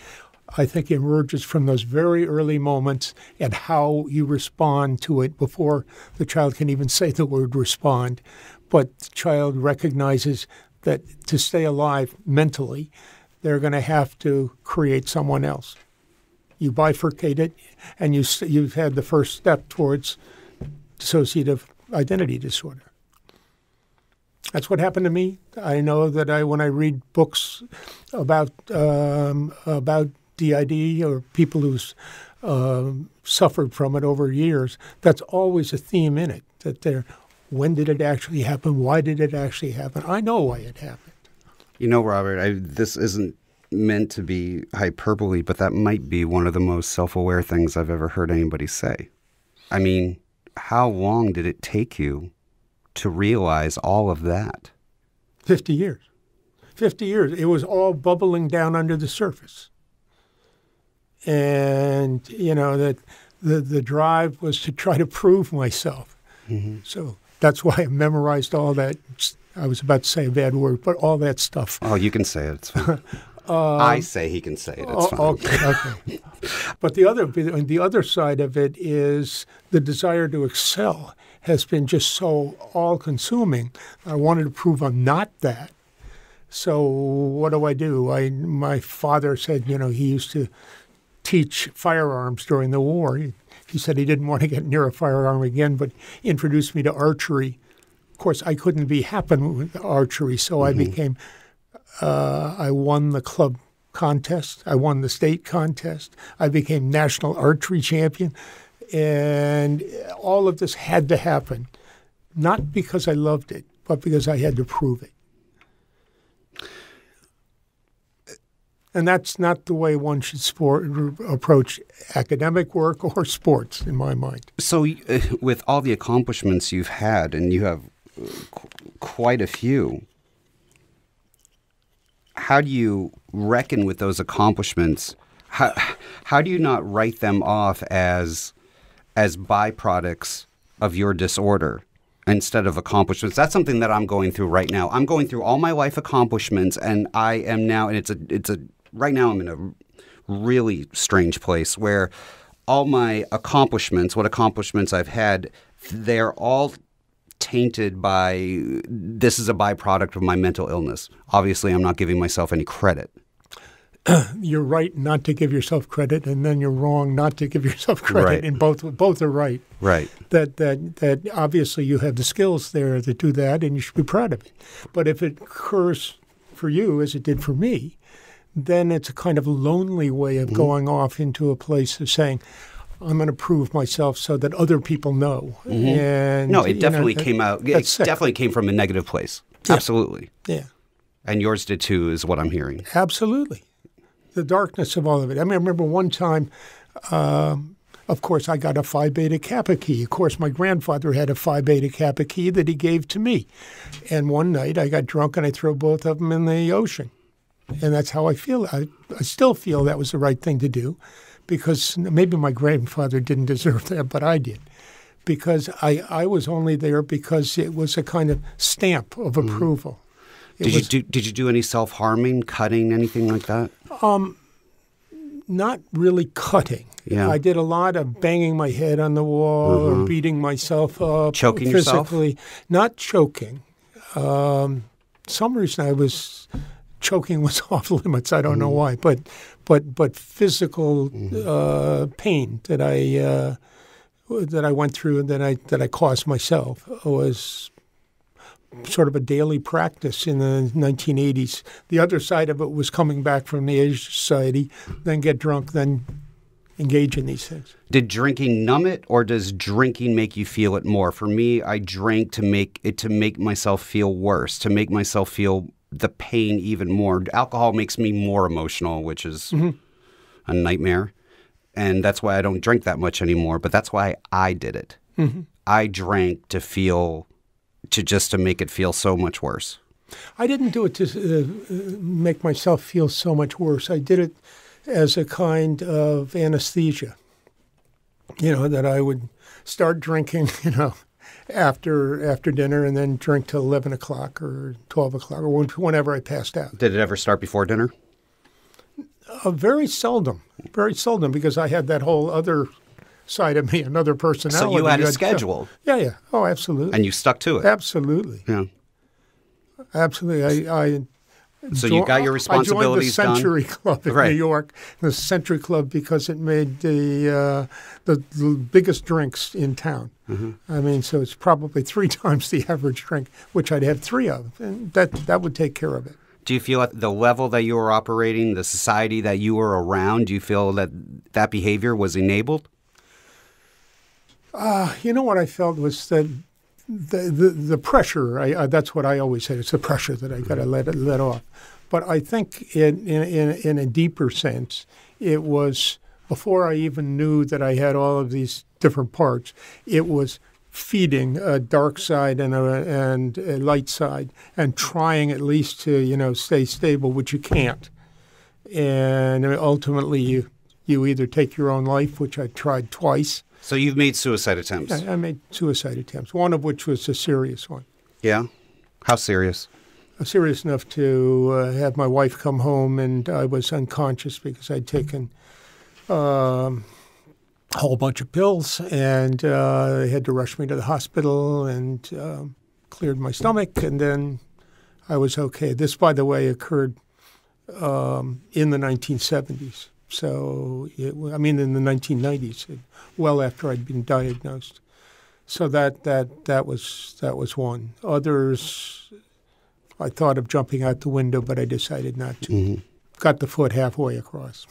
I think, emerges from those very early moments and how you respond to it before the child can even say the word respond. But the child recognizes that to stay alive mentally, they're going to have to create someone else. You bifurcate it, and you, you've had the first step towards dissociative identity disorder. That's what happened to me. I know that I, when I read books about um, about DID or people who's uh, suffered from it over years, that's always a theme in it. That they're, when did it actually happen? Why did it actually happen? I know why it happened. You know, Robert, I, this isn't meant to be hyperbole, but that might be one of the most self-aware things I've ever heard anybody say. I mean, how long did it take you to realize all of that? 50 years. 50 years. It was all bubbling down under the surface. And, you know, that the, the drive was to try to prove myself. Mm-hmm. So that's why I memorized all that. I was about to say a bad word, but all that stuff. Oh, you can say it. It's fine. Uh, I say he can say it. It's fine. Okay, okay. but the other, the other side of it is the desire to excel has been just so all consuming. I wanted to prove I'm not that. So what do I do? I my father said, you know, he used to teach firearms during the war. He, he said he didn't want to get near a firearm again, but introduced me to archery. Of course, I couldn't be happen with archery, so mm-hmm. I became. Uh, I won the club contest. I won the state contest. I became national archery champion. And all of this had to happen, not because I loved it, but because I had to prove it. And that's not the way one should sport, approach academic work or sports, in my mind. So, uh, with all the accomplishments you've had, and you have qu- quite a few, how do you reckon with those accomplishments? How, how do you not write them off as as byproducts of your disorder instead of accomplishments. That's something that I'm going through right now. I'm going through all my life accomplishments and I am now and it's a it's a right now I'm in a really strange place where all my accomplishments, what accomplishments I've had, they're all tainted by this is a byproduct of my mental illness. Obviously, I'm not giving myself any credit. you're right not to give yourself credit, and then you're wrong not to give yourself credit. Right. And both both are right. Right. That that that obviously you have the skills there to do that, and you should be proud of it. But if it occurs for you as it did for me, then it's a kind of lonely way of mm-hmm. going off into a place of saying. I'm going to prove myself so that other people know. Mm-hmm. And no, it definitely know, came out. It sick. definitely came from a negative place. Yeah. Absolutely. Yeah. And yours did too, is what I'm hearing. Absolutely the darkness of all of it. I, mean, I remember one time, um, of course, I got a Phi Beta Kappa key. Of course, my grandfather had a Phi Beta Kappa key that he gave to me. And one night I got drunk and I threw both of them in the ocean. And that's how I feel. I, I still feel that was the right thing to do because maybe my grandfather didn't deserve that, but I did. Because I, I was only there because it was a kind of stamp of mm-hmm. approval. Did was, you do Did you do any self harming, cutting, anything like that? Um, not really cutting. Yeah. I did a lot of banging my head on the wall mm-hmm. or beating myself up. Choking physically. yourself? Not choking. Um, some reason I was choking was off limits. I don't mm-hmm. know why, but but but physical mm-hmm. uh, pain that I uh, that I went through and that I that I caused myself was sort of a daily practice in the 1980s. The other side of it was coming back from the Asia Society, then get drunk, then engage in these things. Did drinking numb it, or does drinking make you feel it more? For me, I drank to make it to make myself feel worse, to make myself feel the pain even more. Alcohol makes me more emotional, which is mm-hmm. a nightmare. and that's why I don't drink that much anymore. But that's why I did it. I drank to feel, to just to make it feel so much worse. I didn't do it to uh, make myself feel so much worse. I did it as a kind of anesthesia. You know that I would start drinking, you know, after after dinner, and then drink till eleven o'clock or twelve o'clock or whenever I passed out. Did it ever start before dinner? Uh, very seldom, very seldom, because I had that whole other side of me, another personality. So you had a schedule, Yeah, yeah. Oh, absolutely. and you stuck to it. absolutely, Yeah. absolutely. I, I So you got your responsibilities I joined the Century Club in Right. New York, the Century Club, because it made the uh, the, the biggest drinks in town. Mm-hmm. I mean, so it's probably three times the average drink, which I'd have three of, and that that would take care of it. Do you feel at the level that you were operating, the society that you were around, do you feel that that behavior was enabled? Uh, you know what I felt was that the the, the pressure. I, that's what I always say. It's the pressure that I mm-hmm. got to let it let off. But I think in, in in in a deeper sense, it was before I even knew that I had all of these different parts. It was feeding a dark side and a and a light side, and trying at least to you know stay stable, which you can't. And ultimately, you you either take your own life, which I tried twice. So you've made suicide attempts. I, I made suicide attempts, one of which was a serious one. Yeah. How serious? Uh, Serious enough to uh, have my wife come home and I was unconscious because I'd taken um, a whole bunch of pills and uh, they had to rush me to the hospital and um, cleared my stomach and then I was okay. This, by the way, occurred um, in the 1970s. So, it, I mean, in the 1990s, uh, well after I'd been diagnosed. So that that that was that was one. Others, I thought of jumping out the window, but I decided not to. Got the foot halfway across.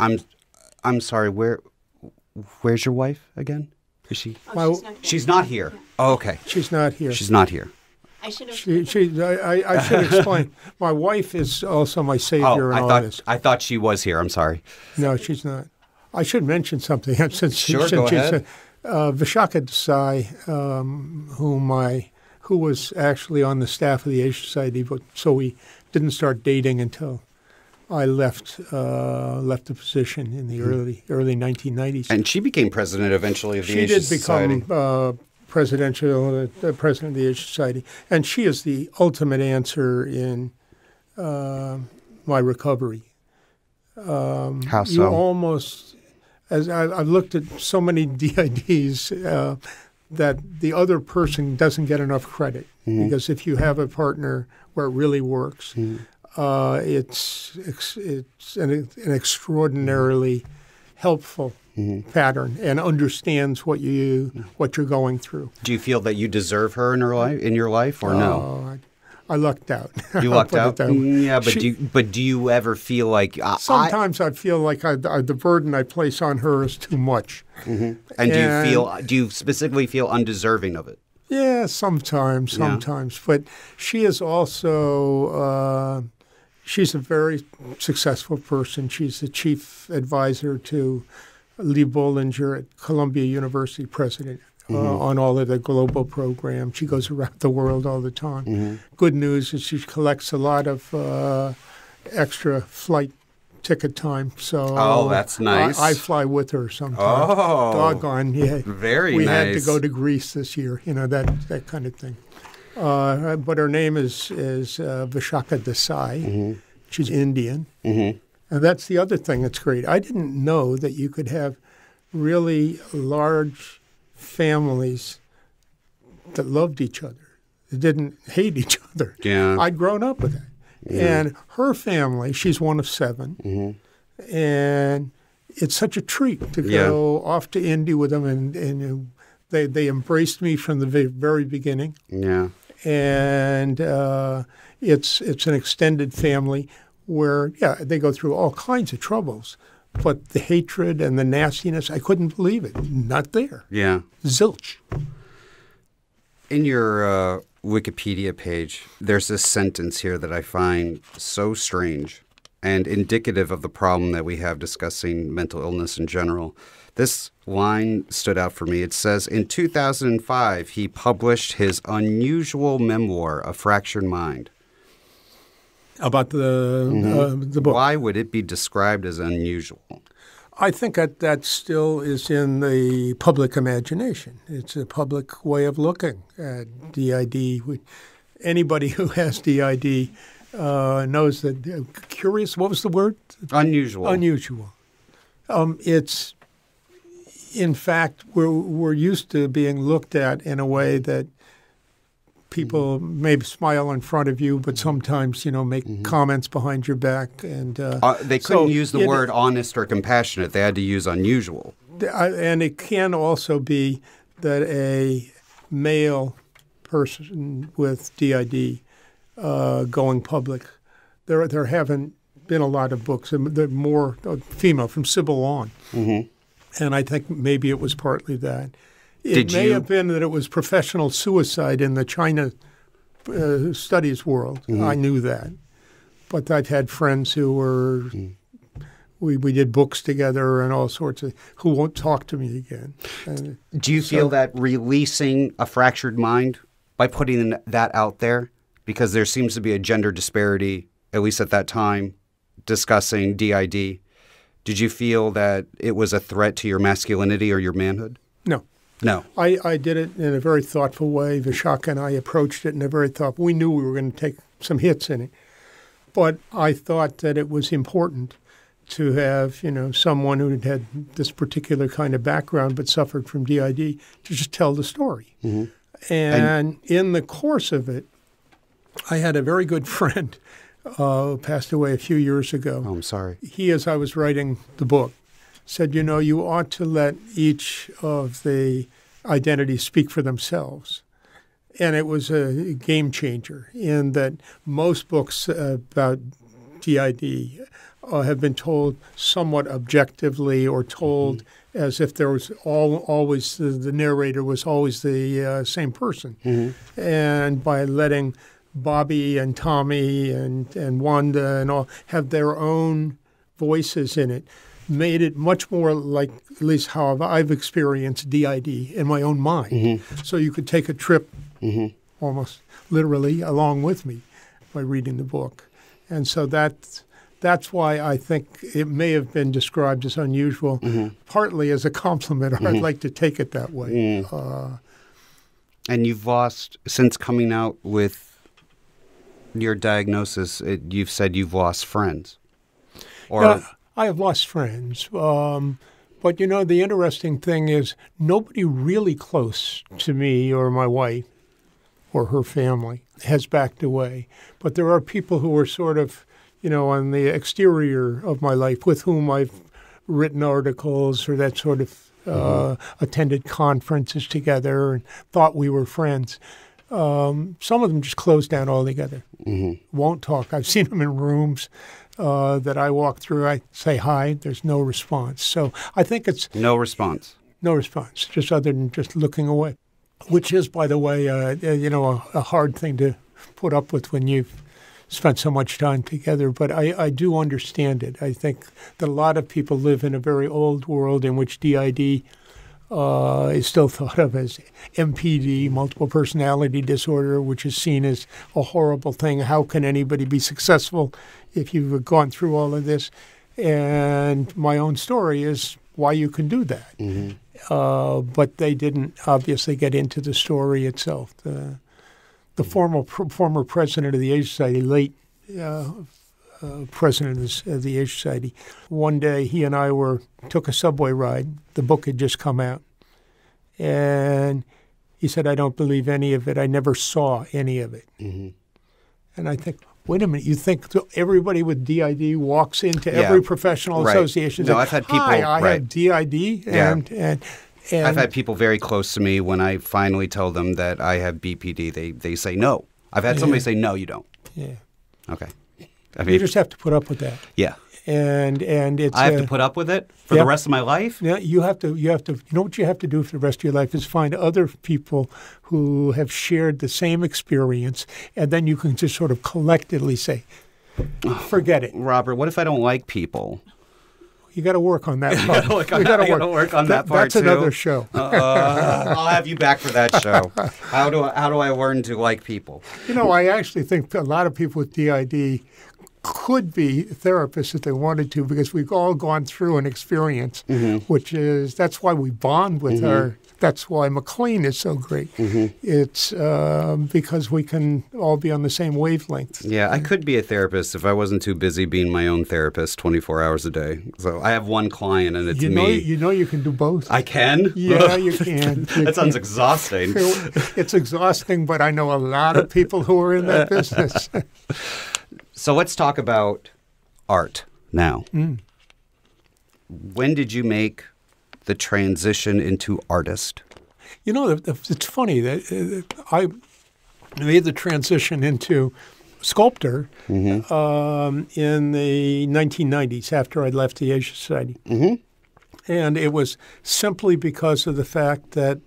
I'm I'm sorry, where where's your wife again? Is she My- Oh, she's not. She's not here. Oh, okay. She's not here. She's not here. I should have. She, she, I, I- I should explain. My wife is also my savior Oh, in I all thought this. I thought she was here. I'm sorry. No, she's not. I should mention something since she- Sure, since go she ahead. said- uh, Vishakha Desai, um, whom I, who was actually on the staff of the Asia Society, but so we didn't start dating until I left uh, left the position in the early early 1990s. Hmm. And she became president eventually of the Asian Society. she did become uh, presidential uh, president of the Asia Society, and she is the ultimate answer in uh, my recovery. How so? You almost, as I, I've looked at so many DIDs, uh, that the other person doesn't get enough credit Mm-hmm. because if you have a partner where it really works, uh, it's it's, it's an, an extraordinarily helpful Mm-hmm. pattern and understands what you what you're going through. Do you feel that you deserve her in her life in your life or no? Oh, I, I lucked out. You lucked out. Mm, Yeah, but She- do you, but do you ever feel like uh, Sometimes I, feel like I, I, the burden I place on her is too much. and do you feel do you specifically feel undeserving of it? Yeah, sometimes, Yeah. sometimes. But she is also, uh, she's a very successful person. She's the chief advisor to Lee Bollinger at Columbia University, president. Uh, on all of the global programs. She goes around the world all the time. Good news is she collects a lot of uh, extra flight ticket time. So Oh, that's nice. I, I fly with her sometimes. Oh. Doggone, yeah. Very we had to go to Greece this year, you know that that kind of thing. Uh, but her name is is uh, Vishakha Desai. Mm-hmm. She's Indian, and that's the other thing that's great. I didn't know that you could have really large families that loved each other, that didn't hate each other. Yeah. I'd grown up with that, and her family. She's one of 7 Mm-hmm. and it's such a treat to Yeah. go off to India with them, and and they they embraced me from the very beginning, Yeah. and uh, it's it's an extended family where yeah they go through all kinds of troubles, but the hatred and the nastiness I couldn't believe it not there Yeah. zilch In your uh, Wikipedia page, there's this sentence here that I find so strange. and indicative of the problem that we have discussing mental illness in general. This line stood out for me. It says in 2005, he published his unusual memoir, A Fractured Mind. About the uh, the book. Why would it be described as unusual? I think that that still is in the public imagination. It's a public way of looking at DID. Anybody who has DID uh, knows that. Uh, curious. What was the word? Unusual. Unusual. Um, it's, in fact, we're we're used to being looked at in a way that people may smile in front of you, but sometimes you know make comments behind your back, and uh, Uh, they couldn't so use the word honest or compassionate. They had to use unusual. And it can also be that a male person with DID uh, going public, there there haven't been a lot of books, and they're more uh, female from Sybil on, Mm-hmm. and I think maybe it was partly that. It Did may you- have been that it was professional suicide in the China uh, studies world. Mm-hmm. I knew that, but I've had friends who were. Mm. We, we did books together and all sorts of who won't talk to me again. And Do you feel that releasing a fractured mind by putting that out there, because there seems to be a gender disparity, at least at that time, discussing DID, did you feel that it was a threat to your masculinity or your manhood? no, No. I, I did it in a very thoughtful way. Vishakha and I approached it in a very thoughtful. We knew we were going to take some hits in it, but I thought that it was important to have you know someone who had had this particular kind of background but suffered from DID to just tell the story. And, in the course of it, I had a very good friend uh, who passed away a few years ago Oh, I'm sorry. he, as I was writing the book, said, you know, you ought to let each of the identities speak for themselves. And it was a game changer in that most books about DID uh, have been told somewhat objectively or told as if there was all, always the, the narrator was always the uh, same person. And by letting Bobby and Tommy and, and Wanda and all have their own voices in it, made it much more like at least how I've experienced DID in my own mind. Mm-hmm. So you could take a trip mm-hmm. almost literally along with me by reading the book. And so that's that's why I think it may have been described as unusual, mm-hmm. partly as a compliment, or I'd like to take it that way. Mm. Uh, And you've lost, since coming out with your diagnosis, it, you've said you've lost friends. Or, Yeah, I have lost friends. Um, but you know, the interesting thing is nobody really close to me or my wife or her family has backed away. But there are people who are sort of, you know, on the exterior of my life with whom I've written articles or that sort of uh, attended conferences together and thought we were friends. Um, some of them just closed down altogether. Won't talk. I've seen them in rooms uh, that I walk through. I say hi. There's no response. So I think it's no response. no response, just other than just looking away, which is, by the way, uh, uh, you know, a, a hard thing to put up with when you've spent so much time together. But I, I do understand it. I think that a lot of people live in a very old world in which DID uh, is still thought of as MPD, multiple personality disorder, which is seen as a horrible thing. How can anybody be successful if you've gone through all of this? And my own story is why you can do that. Uh, but they didn't obviously get into the story itself. The, the former pr- former president of the Asia Society, late uh, uh, president of the Asia Society, one day he and I were took a subway ride. The book had just come out, and he said, "I don't believe any of it. I never saw any of it." And I think, wait a minute, you think everybody with DID walks into Yeah. every professional Right. association? No, I've had people- Hi, I right. have DID, Yeah. and and and I've had people very close to me when I finally tell them that I have BPD, they, they say no. I've had somebody Yeah. say, no, you don't. yeah. Okay. I mean, You just have to put up with that, yeah. And and it's I have uh, to put up with it for yeah. the rest of my life? Yeah, you have to. You have to. You know what you have to do for the rest of your life is find other people who have shared the same experience, and then you can just sort of collectively say, forget it. Robert, what if I don't like people? You got to work on that part. You gotta I gotta work on that part, That's another show. Uh, I'll have you back for that show. How do I, how do I learn to like people? You know, I actually think a lot of people with DID could be therapists if they wanted to, because we've all gone through an experience, Mm-hmm. which is that's why we bond with our. That's why McLean is so great. Mm-hmm. It's um, because we can all be on the same wavelength. Yeah, I could be a therapist if I wasn't too busy being my own therapist 24 hours a day. So I have one client and it's You know, me. you know, you can do both. I can? yeah, you can. You that sounds exhausting. It's exhausting, but I know a lot of people who are in that business. So let's talk about art now. Mm. When did you make the transition into artist? You know, it's funny that uh, I made the transition into sculptor um, in the 1990s after I left the Asia Society. And it was simply because of the fact that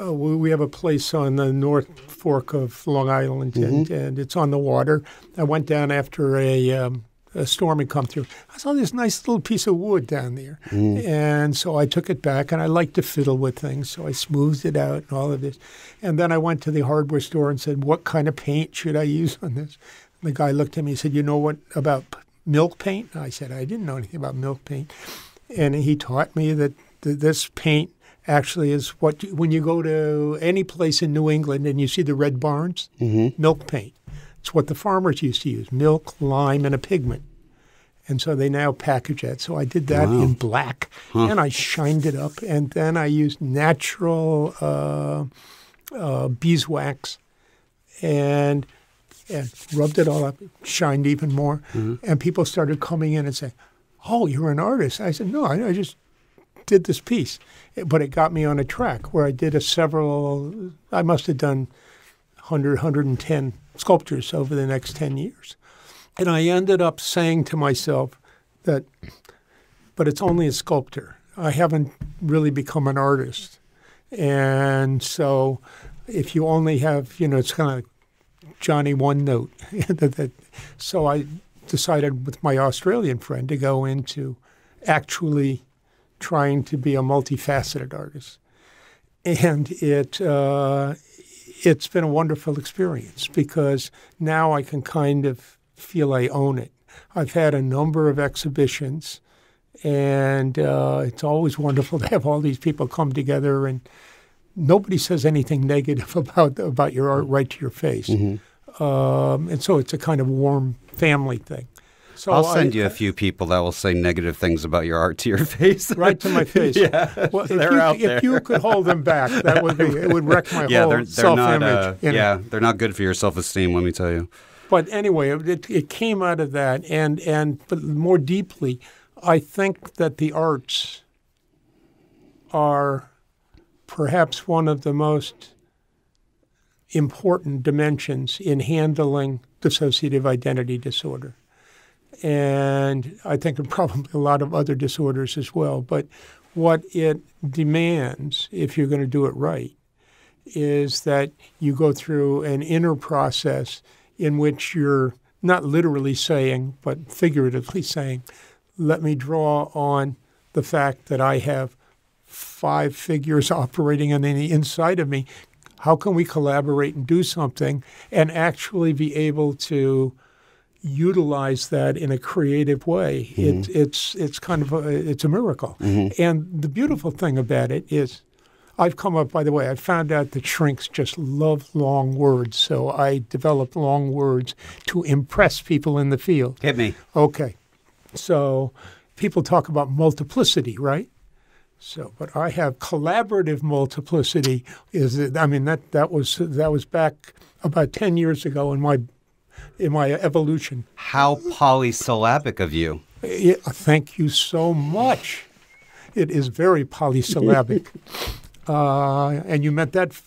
uh, we, we have a place on the North Fork of Long Island, and, and it's on the water. I went down after a, um, a storm had come through. I saw this nice little piece of wood down there, and so I took it back. And I like to fiddle with things, so I smoothed it out and all of this. And then I went to the hardware store and said, "What kind of paint should I use on this?" And the guy looked at me and said, "You know what about milk paint?" I said, "I didn't know anything about milk paint." and he taught me that th- this paint actually is what when you go to any place in New England and you see the red barns, milk paint. It's what the farmers used to use: milk, lime, and a pigment. And so they now package that. So I did that in black, and I shined it up, and then I used natural uh, uh, beeswax, and and rubbed it all up, shined even more, and people started coming in and saying, "Oh, you're an artist." I said, "No, I, I just did this piece," but it got me on a track where I did a several. I must have done 100, 110 sculptures over the next 10 years, and I ended up saying to myself that, but it's only a sculptor. I haven't really become an artist, and so if you only have, you know, it's kind of Johnny one note. so I decided with my Australian friend to go into actually trying to be a multifaceted artist, and it uh, it's been a wonderful experience because now I can kind of feel I own it. I've had a number of exhibitions, and uh, it's always wonderful to have all these people come together and nobody says anything negative about about your art right to your face, um, and so it's a kind of warm family thing. So I'll send I- you a few people that will say negative things about your art to your face. right to my face. Yeah, well, if they're you, out if there. you could hold them back, that would be it. Would wreck my yeah, whole they're, they're self-image. not. Uh, yeah, they're not good for your self-esteem. Let me tell you. But anyway, it, it came out of that, and and but more deeply, I think that the arts are perhaps one of the most important dimensions in handling dissociative identity disorder. And I think probably a lot of other disorders as well. But what it demands, if you're going to do it right, is that you go through an inner process in which you're not literally saying, but figuratively saying, let me draw on the fact that I have five figures operating on the inside of me. How can we collaborate and do something and actually be able to utilize that in a creative way? Mm-hmm. It, it's it's kind of a, it's a miracle. Mm-hmm. And the beautiful thing about it is, I've come up. By the way, I found out that shrinks just love long words, so I developed long words to impress people in the field. Hit me. Okay. So people talk about multiplicity, right? So, but I have collaborative multiplicity. Is it, I mean that that was that was back about ten years ago in my in my evolution. How polysyllabic of you. Yeah, thank you so much. It is very polysyllabic, uh, and you meant that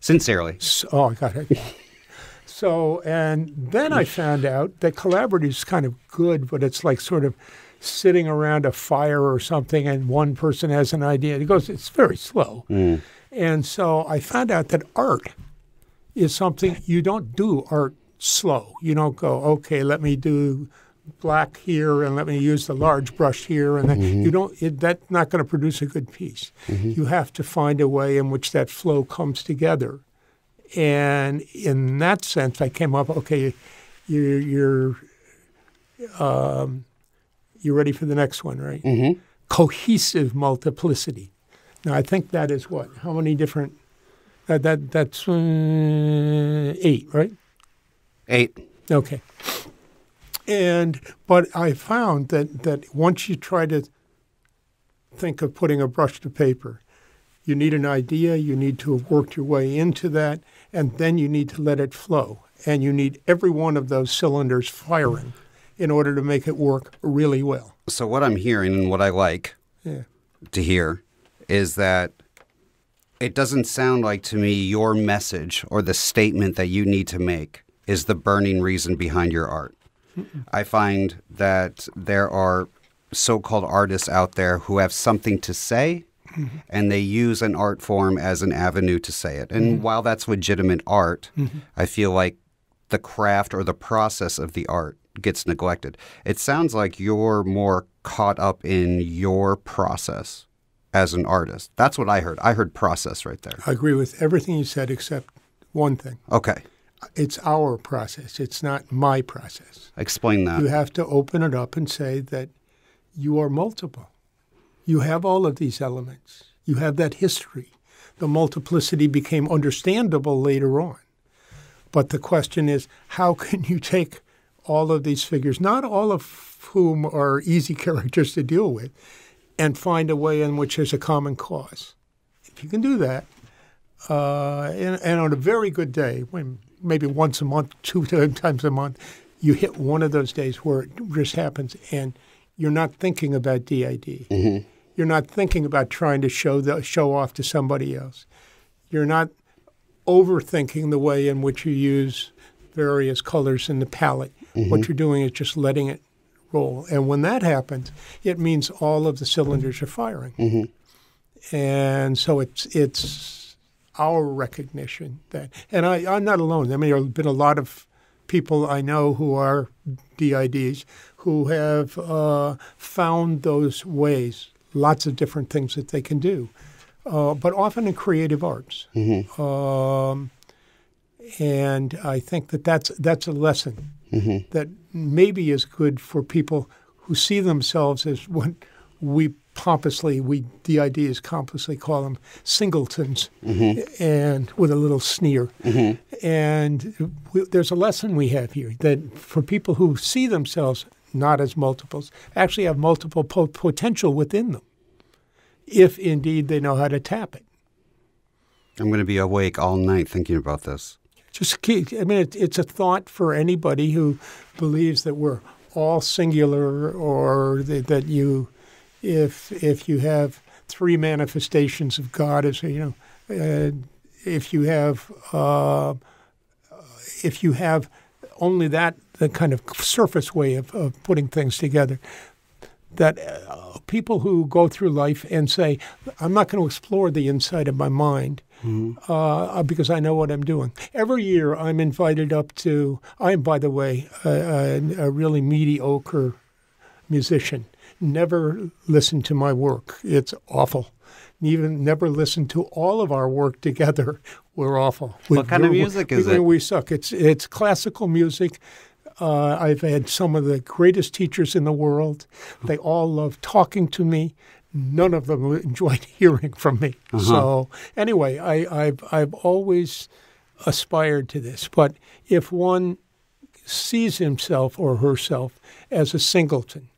Sincerely. S- Oh, I got it. So, and then I found out that collaborative is kind of good, but it's like sort of sitting around a fire or something, and one person has an idea. It goes, it's very slow. And so I found out that art is something you don't do art slow. You don't go, okay, let me do black here and let me use the large brush here and then you don't it, that's not going to produce a good piece. You have to find a way in which that flow comes together. And in that sense i came up okay you're you're um, you're ready for the next one right? Mm-hmm. cohesive multiplicity. Now i think that is what how many different that, that that's uh, eight right Eight. Okay. And but I found that that once you try to think of putting a brush to paper, you need an idea, you need to have worked your way into that, and then you need to let it flow. And you need every one of those cylinders firing in order to make it work really well. So what I'm hearing and what I like Yeah. to hear is that it doesn't sound like to me your message or the statement that you need to make is the burning reason behind your art. I find that there are so called artists out there who have something to say and they use an art form as an avenue to say it. And mm-hmm. while that's legitimate art, mm-hmm. I feel like the craft or the process of the art gets neglected. It sounds like you're more caught up in your process as an artist. That's what I heard. I heard process right there. I agree with everything you said except one thing. Okay. It's our process. It's not my process. Explain that. You have to open it up and say that you are multiple. You have all of these elements. You have that history. The multiplicity became understandable later on. But the question is how can you take all of these figures, not all of whom are easy characters to deal with, and find a way in which there's a common cause? If you can do that, uh, and, and on a very good day, when maybe once a month, two times a month, you hit one of those days where it just happens, and you're not thinking about DID. Mm-hmm. You're not thinking about trying to show the show off to somebody else. You're not overthinking the way in which you use various colors in the palette. Mm-hmm. What you're doing is just letting it roll, and when that happens, it means all of the cylinders are firing. Mm-hmm. And so it's it's our recognition that, and I, I'm not alone. I mean, there have been a lot of people I know who are DIDs who have uh, found those ways, lots of different things that they can do, uh, but often in creative arts. Um, and I think that that's that's a lesson that maybe is good for people who see themselves as what we pompously, we the idea is pompously call them singletons, mm-hmm. and with a little sneer. Mm-hmm. And we, there's a lesson we have here that for people who see themselves not as multiples, actually have multiple po- potential within them, if indeed they know how to tap it. I'm going to be awake all night thinking about this. Just keep, I mean, it, it's a thought for anybody who believes that we're all singular or that, that you, if if you have three manifestations of God, as you know, uh, if you have uh, if you have only that the kind of surface way of, of putting things together, that uh, people who go through life and say, I'm not going to explore the inside of my mind uh, because I know what I'm doing. Every year I'm invited up to, I'm, by the way, a, a, a really mediocre musician. Never listen to my work. It's awful. Even never listen to all of our work together. We're awful. What kind of music is we- it? We suck. It's it's classical music. Uh, I've had some of the greatest teachers in the world. They all love talking to me. None of them enjoyed hearing from me. Uh-huh. So anyway, I, I've I've always aspired to this. But if one sees himself or herself as a singleton,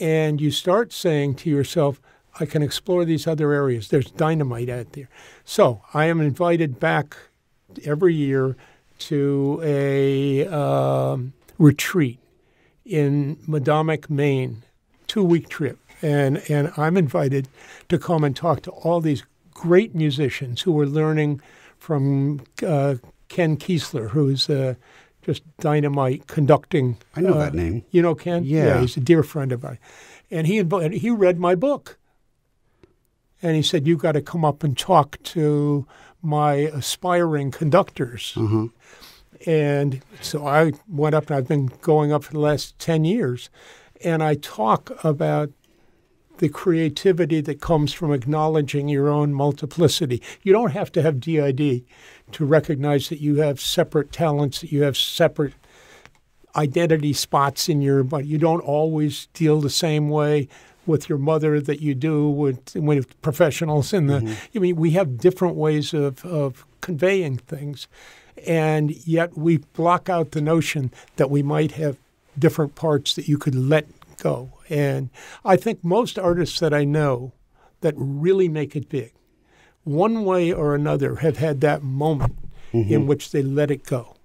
and you start saying to yourself, I can explore these other areas. There's dynamite out there. So I am invited back every year to a um, retreat in Medomak, Maine, two week trip. And, and I'm invited to come and talk to all these great musicians who are learning from uh, Ken Kiesler, who's uh, just dynamite conducting. I know uh, that name. You know Ken? Yeah. he's a dear friend of mine. And he invited, he read my book. And he said, You've got to come up and talk to my aspiring conductors. And so I went up, and I've been going up for the last 10 years. And I talk about the creativity that comes from acknowledging your own multiplicity. You don't have to have DID to recognize that you have separate talents, that you have separate identity spots in your but you don't always deal the same way with your mother that you do with with professionals in the mm-hmm. I mean we have different ways of, of conveying things and yet we block out the notion that we might have different parts that you could let go. And I think most artists that I know that really make it big, one way or another, have had that moment in which they let it go.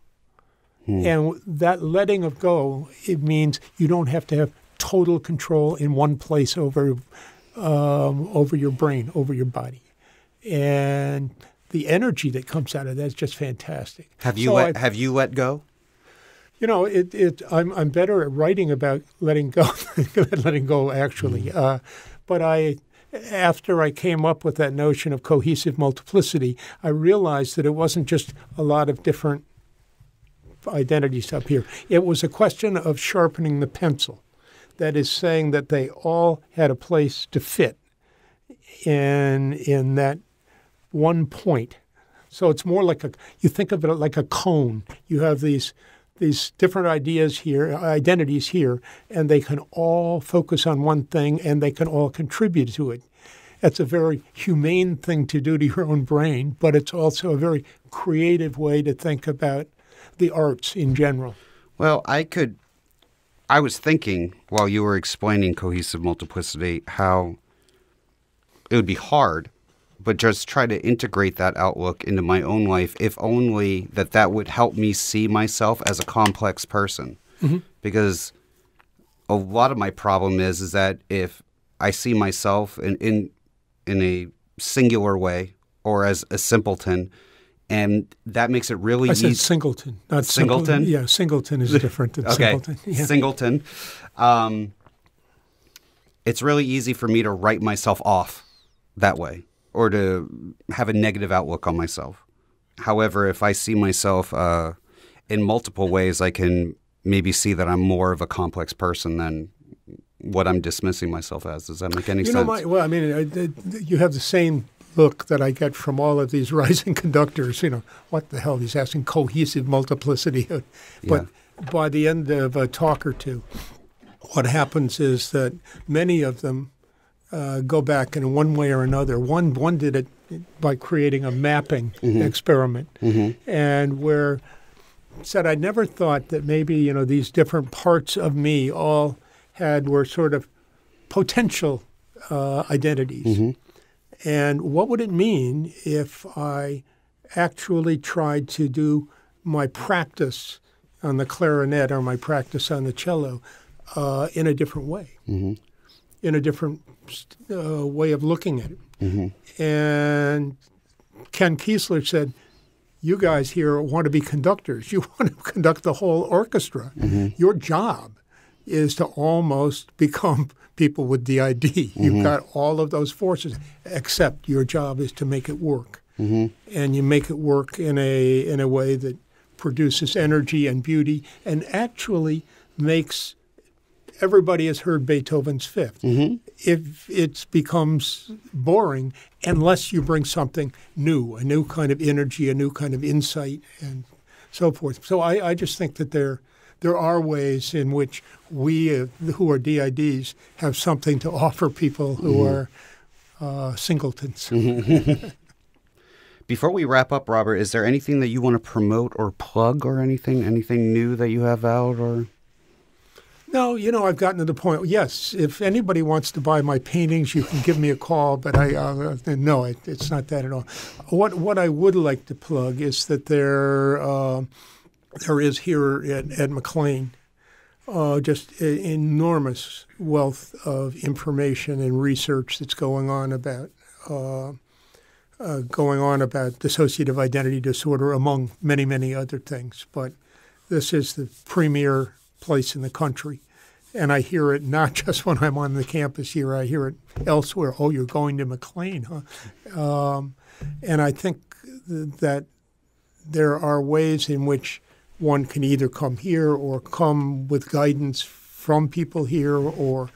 And that letting of go, it means you don't have to have total control in one place over um, over your brain, over your body, and the energy that comes out of that is just fantastic. Have you So let, I- have you let go? You know, it, it I'm I'm better at writing about letting go than letting go actually. Uh, but I after I came up with that notion of cohesive multiplicity, I realized that it wasn't just a lot of different identities up here. It was a question of sharpening the pencil. That is saying that they all had a place to fit in in that one point. So it's more like a you think of it like a cone. You have these these different ideas here, uh, identities here, and they can all focus on one thing and they can all contribute to it. That's a very humane thing to do to your own brain, but it's also a very creative way to think about the arts in general. Well, I could. I was thinking while you were explaining cohesive multiplicity how it would be hard, but just try to integrate that outlook into my own life, if only that that would help me see myself as a complex person. Because a lot of my problem is is that if I see myself in in, in a singular way or as a simpleton, and that makes it really I said easy. singleton, not Singleton? Simpleton. Yeah, singleton is different than Okay, simpleton. Yeah. singleton. Um, it's really easy for me to write myself off that way or to have a negative outlook on myself. However, if I see myself uh, in multiple ways, I can maybe see that I'm more of a complex person than what I'm dismissing myself as. Does that make any You sense? know, my, well, I mean, I, I- you have the same look that I get from all of these rising conductors. You know, what the hell? He's asking cohesive multiplicity. But by the end of a talk or two, what happens is that many of them uh, go back in one way or another. One one did it by creating a mapping experiment, and where said I never thought that maybe you know these different parts of me all had were sort of potential uh, identities. And what would it mean if I actually tried to do my practice on the clarinet or my practice on the cello uh, in a different way, in a different uh, way of looking at it? Mm-hmm. And Ken Kiesler said, you guys here want to be conductors. You want to conduct the whole orchestra. Mm-hmm. Your job is to almost become people with DID. You've mm-hmm. got all of those forces, except your job is to make it work. And you make it work in a in a way that produces energy and beauty and actually makes everybody has heard Beethoven's 5th If it becomes boring, unless you bring something new, a new kind of energy, a new kind of insight, and so forth. So I, I just think that there there are ways in which we uh, who are DIDs have something to offer people who are uh, singletons. Before we wrap up, Robert, is there anything that you want to promote or plug or anything? Anything new that you have out or? No, you know, I've gotten to the point. Yes, if anybody wants to buy my paintings, you can give me a call. But I, uh, no, it, it's not that at all. What what I would like to plug is that there uh, there is here at, at McLean uh, just enormous wealth of information and research that's going on about. Uh, uh, going on about dissociative identity disorder, among many, many other things. But this is the premier place in the country. And I hear it not just when I'm on the campus here, I hear it elsewhere. Oh, you're going to McLean, huh? Um, and I think th- that there are ways in which one can either come here or come with guidance from people here or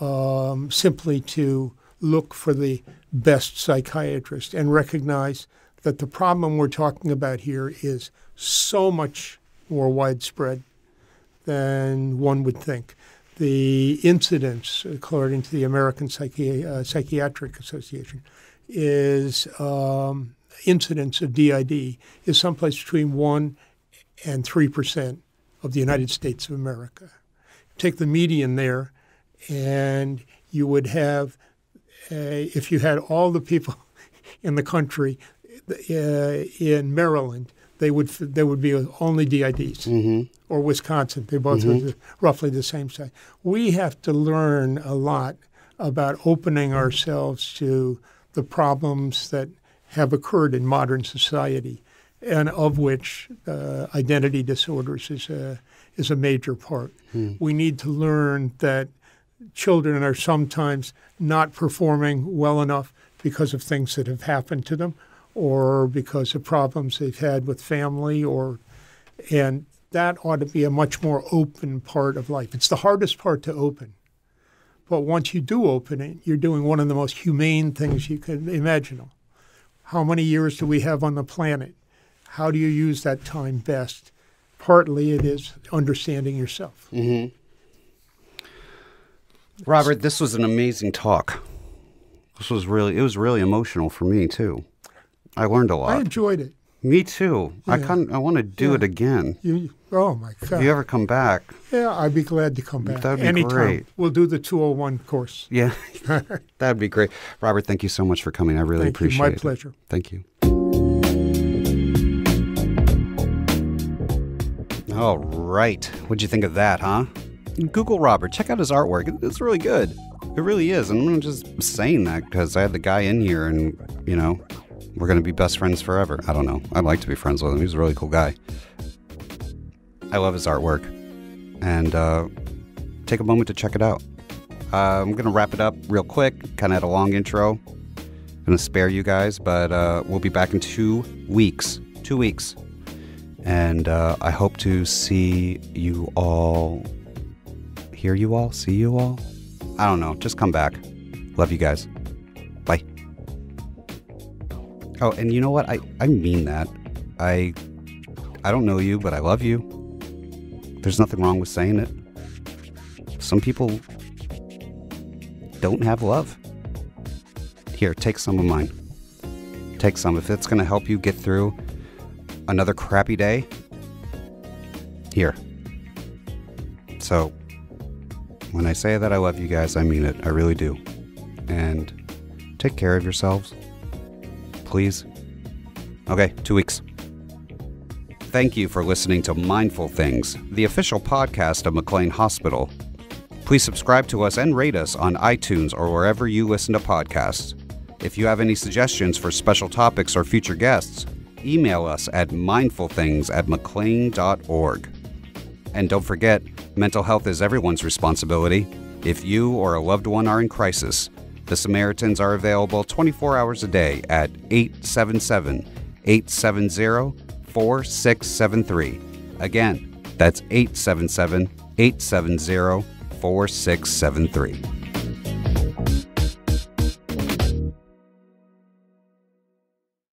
um, simply to look for the best psychiatrist and recognize that the problem we're talking about here is so much more widespread than one would think. The incidence, according to the American Psychi- uh, Psychiatric Association, is um, incidence of DID is someplace between one and three percent of the United States of America. Take the median there, and you would have, uh, if you had all the people in the country uh, in Maryland, they would there would be only DIDs Mm-hmm. or Wisconsin. They both are the, roughly the same size. We have to learn a lot about opening ourselves to the problems that have occurred in modern society, and of which uh, identity disorders is a is a major part. We need to learn that children are sometimes not performing well enough because of things that have happened to them or because of problems they've had with family or and that ought to be a much more open part of life. It's the hardest part to open. But once you do open it, you're doing one of the most humane things you can imagine. How many years do we have on the planet? How do you use that time best? Partly it is understanding yourself. Mm-hmm. Robert, this was an amazing talk. This was really it was really emotional for me too. I learned a lot. I enjoyed it. me too. I Yeah. kind I want to do Yeah. it again. You, oh my god! If you ever come back, yeah, I'd be glad to come back That'd be anytime. great. We'll do the 201 course. yeah, that'd be great. Robert, thank you so much for coming. I really Thank you. appreciate My it. My pleasure. Thank you. All right. What'd you think of that, huh? Google Robert. Check out his artwork. It's really good. It really is. And I'm just saying that because I had the guy in here and, you know, we're going to be best friends forever. I don't know. I'd like to be friends with him. He's a really cool guy. I love his artwork. And uh, take a moment to check it out. Uh, I'm going to wrap it up real quick. Kind of had a long intro gonna spare you guys, but uh, we'll be back in two weeks. Two weeks, and uh, I hope to see you all, hear you all, see you all. I don't know. Just come back. Love you guys. Oh, and you know what? I I mean that. I I don't know you, but I love you. There's nothing wrong with saying it. Some people don't have love. Here, take some of mine. Take some. If it's going to help you get through another crappy day, here. So, when I say that I love you guys, I mean it. I really do. And take care of yourselves. Please. Okay, two weeks. Thank you for listening to Mindful Things, the official podcast of McLean Hospital. Please subscribe to us and rate us on iTunes or wherever you listen to podcasts. If you have any suggestions for special topics or future guests, email us at mindfulthings at mclean.org. And don't forget, mental health is everyone's responsibility. If you or a loved one are in crisis, the Samaritans are available 24 hours a day at 877 870 4673. Again, that's 877 870 4673.